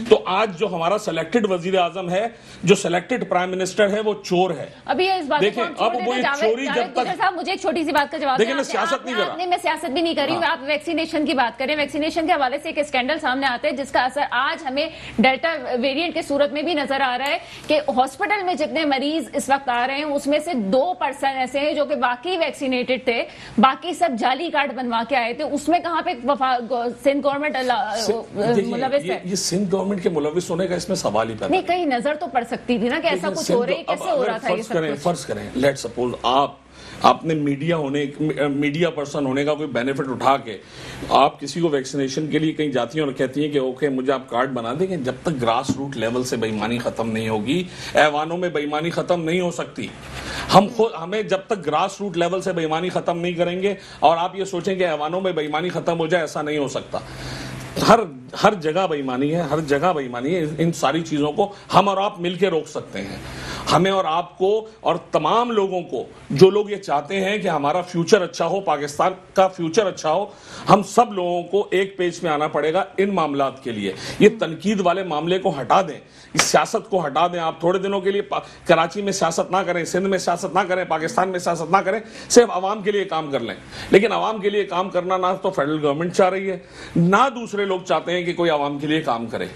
تو آج جو ہمارا سلیکٹڈ وزیر اعظم ہے جو سلیکٹڈ پرائم منسٹر ہے وہ چور ہے۔ ابھی اس بات دیکھیں اب وہ چوری جب تک صاحب مجھے ایک چھوٹی سی بات کا جواب دیکھیں میں سیاست نہیں کر رہا۔ میں سیاست بھی نہیں کر رہی ہوں آپ ویکسینیشن کی بات کریں۔ ویکسینیشن کے حوالے سے ایک اسکینڈل سامنے آتا ہے جس کا اثر آج ہمیں ڈیلٹا ویریئنٹ کے صورت میں بھی نظر آ رہا ہے کہ ہاسپٹل میں جتنے مریض اس وقت آ رہے ہیں اس میں سے دو پرسن ایسے ہیں جو کہ باقی ویکسینیٹڈ تھے۔ باقی سب جعلی کارڈ بنوا کے آئے تھے۔ اس میں کہاں پہ سندھ گورنمنٹ ملوث ہے؟ سندھ گورنمنٹ کے ملوث ہونے کا اس میں سوال ہی پیدا نہیں کہیں نظر تو پڑ سکتی تھی نا کہ ایسا کچھ ہو رہا ہے کیسے ہو رہا تھا یہ سب کچھ؟ فرض کریں لیٹ سپوز آپ آپ نے میڈیا ہونے میڈیا پرسن ہونے کا کوئی بینیفٹ اٹھا کے آپ کسی کو ویکسینیشن کے لیے کہیں جاتی ہیں اور کہتی ہیں کہ اوکے مجھے آپ کارڈ بنا دیں گے جب تک گراس روٹ لیول سے بےمانی ختم نہیں ہوگی ایوانوں میں بےمانی ختم نہیں ہو سکتی۔ ہم خود ہمیں جب تک گراس روٹ لیول سے بےمانی ختم نہیں کریں گے اور آپ یہ سوچیں کہ ایوانوں میں بےمانی ختم ہو جائے ایسا نہیں ہو سکتا۔ ہر ہر جگہ بےمانی ہے، ہر جگہ بےمانی ہے، ان ساری چیزوں کو ہم اور آپ مل کے روک سکتے ہیں۔ ہمیں اور آپ کو اور تمام لوگوں کو، جو لوگ یہ چاہتے ہیں کہ ہمارا فیوچر اچھا ہو، پاکستان کا فیوچر اچھا ہو، ہم سب لوگوں کو ایک پیج میں آنا پڑے گا ان معاملات کے لیے۔ یہ تنقید والے معاملے کو ہٹا دیں۔ اس سیاست کو ہٹا دیں آپ تھوڑے دنوں کے لیے کراچی میں سیاست نہ کریں، سندھ میں سیاست نہ کریں، پاکستان میں سیاست نہ کریں، صرف عوام کے لیے کام کر لیں۔ لیکن عوام کے لیے کام کرنا نہ تو فیڈرل گورنمنٹ چاہ رہی ہے، نہ دوسرے لوگ چاہتے ہیں کہ کوئی عوام کے لیے کام کرے۔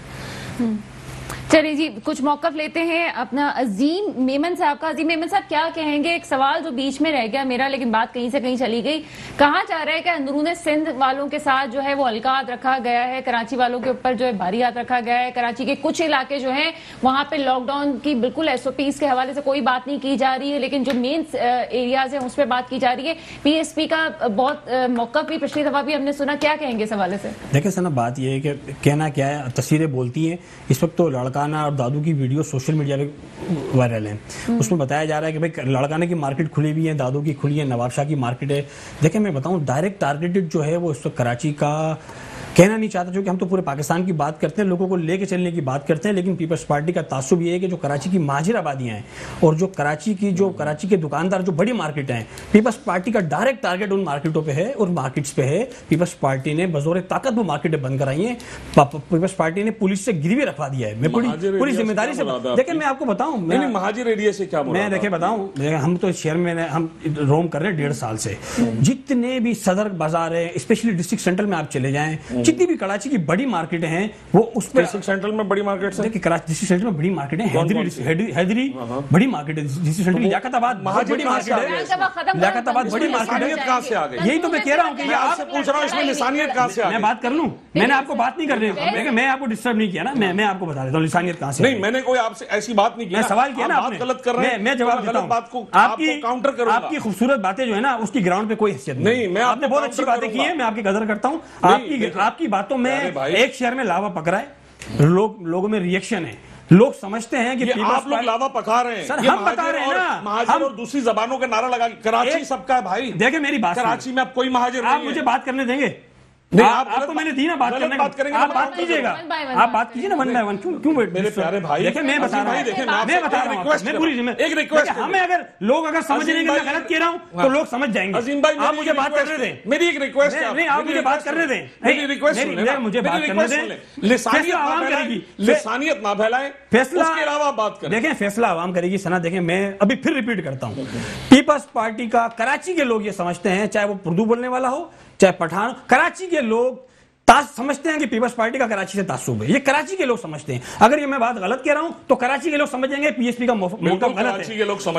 چلیے جی کچھ موقف لیتے ہیں۔ اپنا عظیم میمن صاحب کا، عظیم میمن صاحب کیا کہیں گے؟ ایک سوال جو بیچ میں رہ گیا میرا، لیکن بات کہیں سے کہیں چلی گئی۔ کہا جا رہا ہے کہ اندرون سندھ والوں کے ساتھ جو ہے وہ الکات رکھا گیا ہے؟ کراچی والوں کے اوپر جو ہے بھاری ہاتھ رکھا گیا ہے۔ کراچی کے کچھ علاقے جو ہیں، وہاں پہ لاک ڈاؤن کی بالکل ایس او پیز کے حوالے سے کوئی بات نہیں کی جا رہی ہے، لیکن جو مین ایریاز uh, ہیں، اس پہ بات کی جا رہی ہے۔ پی ایس پی کا بہت uh, موقف بھی پچھلی دفعہ بھی ہم نے سنا۔ کیا کہیں گے اس حوالے سے؟ دیکھیں سنا بات یہ ہے کہ کہنا کیا ہے، تصویریں بولتی ہیں۔ اس وقت تو لڑکا لڑکانا اور دادو کی ویڈیو سوشل میڈیا پہ وائرل ہیں۔ اس میں بتایا جا رہا ہے کہ بھائی لڑکانے کی مارکیٹ کھلی بھی ہے، دادو کی کھلی ہے، نواب شاہ کی مارکیٹ ہے۔ دیکھیں میں بتاؤں ڈائریکٹ ٹارگیٹڈ جو ہے وہ اس وقت کراچی کا کہنا نہیں چاہتا چونکہ ہم تو پورے پاکستان کی بات کرتے ہیں لوگوں کو لے کے چلنے کی بات کرتے ہیں لیکن پیپلز پارٹی کا تعصب یہ ہے کہ جو کراچی کی ماجر آبادیاں ہیں اور جو کراچی کی جو کراچی کے دکاندار جو بڑی مارکیٹیں ہیں پیپلز پارٹی کا ڈائریکٹ ٹارگٹ ان مارکیٹوں پہ ہے اور مارکیٹس پہ ہے۔ پیپلز پارٹی نے بزور طاقت وہ مارکیٹیں بند کرائی ہیں۔ پیپلز پارٹی نے پولیس سے گروی رکھوا دیا ہے۔ میں پوری ذمہ داری سے دیکھیں میں آپ کو بتاؤں میں مہاجر ایریا سے کیا میں دیکھیں بتاؤں ہم تو شہر میں ہم روم کر رہے ہیں ڈیڑھ سال سے۔ جتنے بھی صدر بازار ہیں اسپیشلی ڈسٹرکٹ سینٹر میں آپ چلے جائیں جتنی بھی کراچی کی بڑی مارکیٹیں ہیں وہ اس پر ڈسٹرکٹ سینٹرل میں بڑی مارکیٹس ہیں؟ دیکھیں کراچی ڈسٹرکٹ سینٹرل میں بڑی مارکیٹ ہیں۔ حیدری ہاں، ہاں۔ بڑی مارکیٹ ہے۔ ڈسٹرکٹ سینٹرل سینٹر لیاقت آباد بہت بڑی مارکیٹ ہے۔ لیاقت آباد بڑی مارکیٹ ہے۔ کہاں سے آ یہی تو میں کہہ رہا ہوں کہ یہ آپ سے پوچھ رہا ہوں اس میں لسانیت کہاں سے آ میں بات کرلوں میں نے آپ کو بات نہیں کر رہے۔ ہوں میں آپ کو ڈسٹرب نہیں کیا نا۔ میں آپ کو بتا دیتا ہوں لسانیت کہاں سے نہیں میں نے کوئی آپ سے ایسی بات نہیں کیا میں سوال کیا نا آپ غلط کر رہے ہیں۔ میں جواب دیتا ہوں۔ آپ کی کاؤنٹر کروں آپ کی خوبصورت باتیں جو ہے نا اس کی گراؤنڈ پہ کوئی حیثیت نہیں آپ نے بہت اچھی باتیں کی ہیں میں آپ کی قدر کرتا ہوں۔ آپ کی آپ کی باتوں میں ایک شہر میں لاوا رہا ہے۔ لوگوں میں ریئیکشن ہے۔ لوگ سمجھتے ہیں کہ آپ لوگ لاوا پکا رہے ہیں۔ سر ہم بتا رہے ہیں نا۔ مہاجر اور دوسری زبانوں کا نعرہ لگا کراچی سب کا ہے بھائی۔ دیکھیں میری بات کراچی میں اب کوئی مہاجر نہیں ہے۔ آپ مجھے بات کرنے دیں گے؟ آپ میں نے بات کیجیے نا ون بائی ون کیوں ہمیں اگر لوگ اگر غلط کہہ رہا ہوں تو لوگ سمجھ جائیں گے۔ آپ مجھے بات میری ایک ریکویسٹ نہیں آپ مجھے بات مجھے لسانیت نہ فیصلہ دیکھیں فیصلہ عوام کرے گی۔ سنا دیکھیں میں ابھی پھر ریپیٹ کرتا ہوں پیپلز پارٹی کا کراچی کے لوگ یہ سمجھتے ہیں چاہے وہ اردو بولنے والا ہو چاہے پٹھان کراچی کے لوگ سمجھتے ہیں کہ پیپلز پارٹی کا کراچی سے تعصب ہے یہ کراچی کے لوگ سمجھتے ہیں۔ اگر یہ میں بات غلط کہہ رہا ہوں تو کراچی کے لوگ سمجھیں گے پی ایس پی کا موقع غلط ہے۔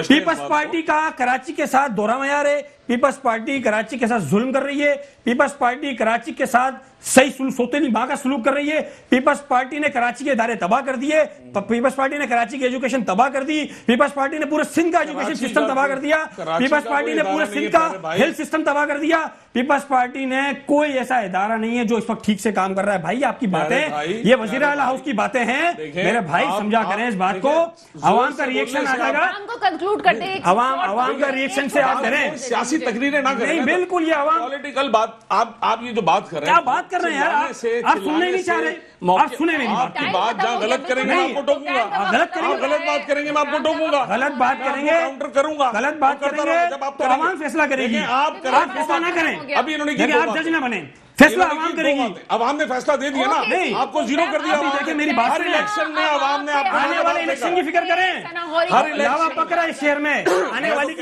پیپلز پارٹی کا کراچی کے ساتھ دورہ معیار ہے۔ پیپلز پارٹی کراچی کے ساتھ ظلم کر رہی ہے پیپلز پارٹی کراچی کے ساتھ صحیح سلو سوتیلی ماں کا سلوک کر رہی ہے پیپلز پارٹی نے کراچی کے ادارے تباہ کر دیے پیپلز پارٹی نے کراچی کی ایجوکیشن تباہ کر دی پیپلز پارٹی نے پورے سندھ کا ایجوکیشن سسٹم تباہ کر دیا پیپلز پارٹی نے پورے سندھ کا ہیلتھ سسٹم تباہ کر دیا پیپلز پارٹی نے کوئی ایسا ادارہ نہیں ہے جو اس وقت ٹھیک سے کام کر رہا ہے۔ بھائی آپ کی باتیں یہ وزیر اعلیٰ ہاؤس کی باتیں ہیں۔ میرے بھائی سمجھا کریں اس بات کو۔ عوام کا ریئیکشن آ جائے گا۔ عوام کا ریئیکشن سے آپ کریں۔ تقریریں نہ کریں بالکل یہ عوام پولیٹیکل بات آپ آپ یہ جو بات کر رہے ہیں کیا بات کر رہے ہیں یار؟ آپ سننے نہیں چاہ رہے آپ سنے نہیں آپ کی بات جہاں غلط کریں گے میں آپ کو ٹوکوں گا۔ غلط کریں گے۔ غلط بات کریں گے میں آپ کو ٹوکوں گا۔ غلط بات کریں گے۔ کاؤنٹر کروں گا۔ غلط بات کریں گے۔ جب آپ تو عوام فیصلہ کرے گی آپ فیصلہ نہ کریں۔ ابھی انہوں نے کیا آپ جج نہ بنیں۔ فیصلہ عوام کرے گی۔ عوام نے فیصلہ دے دیا نا۔ آپ کو زیرو کر دیا جا دیکھیں میری بات ہر الیکشن میں عوام نے آپ کو آنے والے الیکشن کی فکر کریں۔ ہر الیکشن پکڑا اس شہر میں۔ آنے والی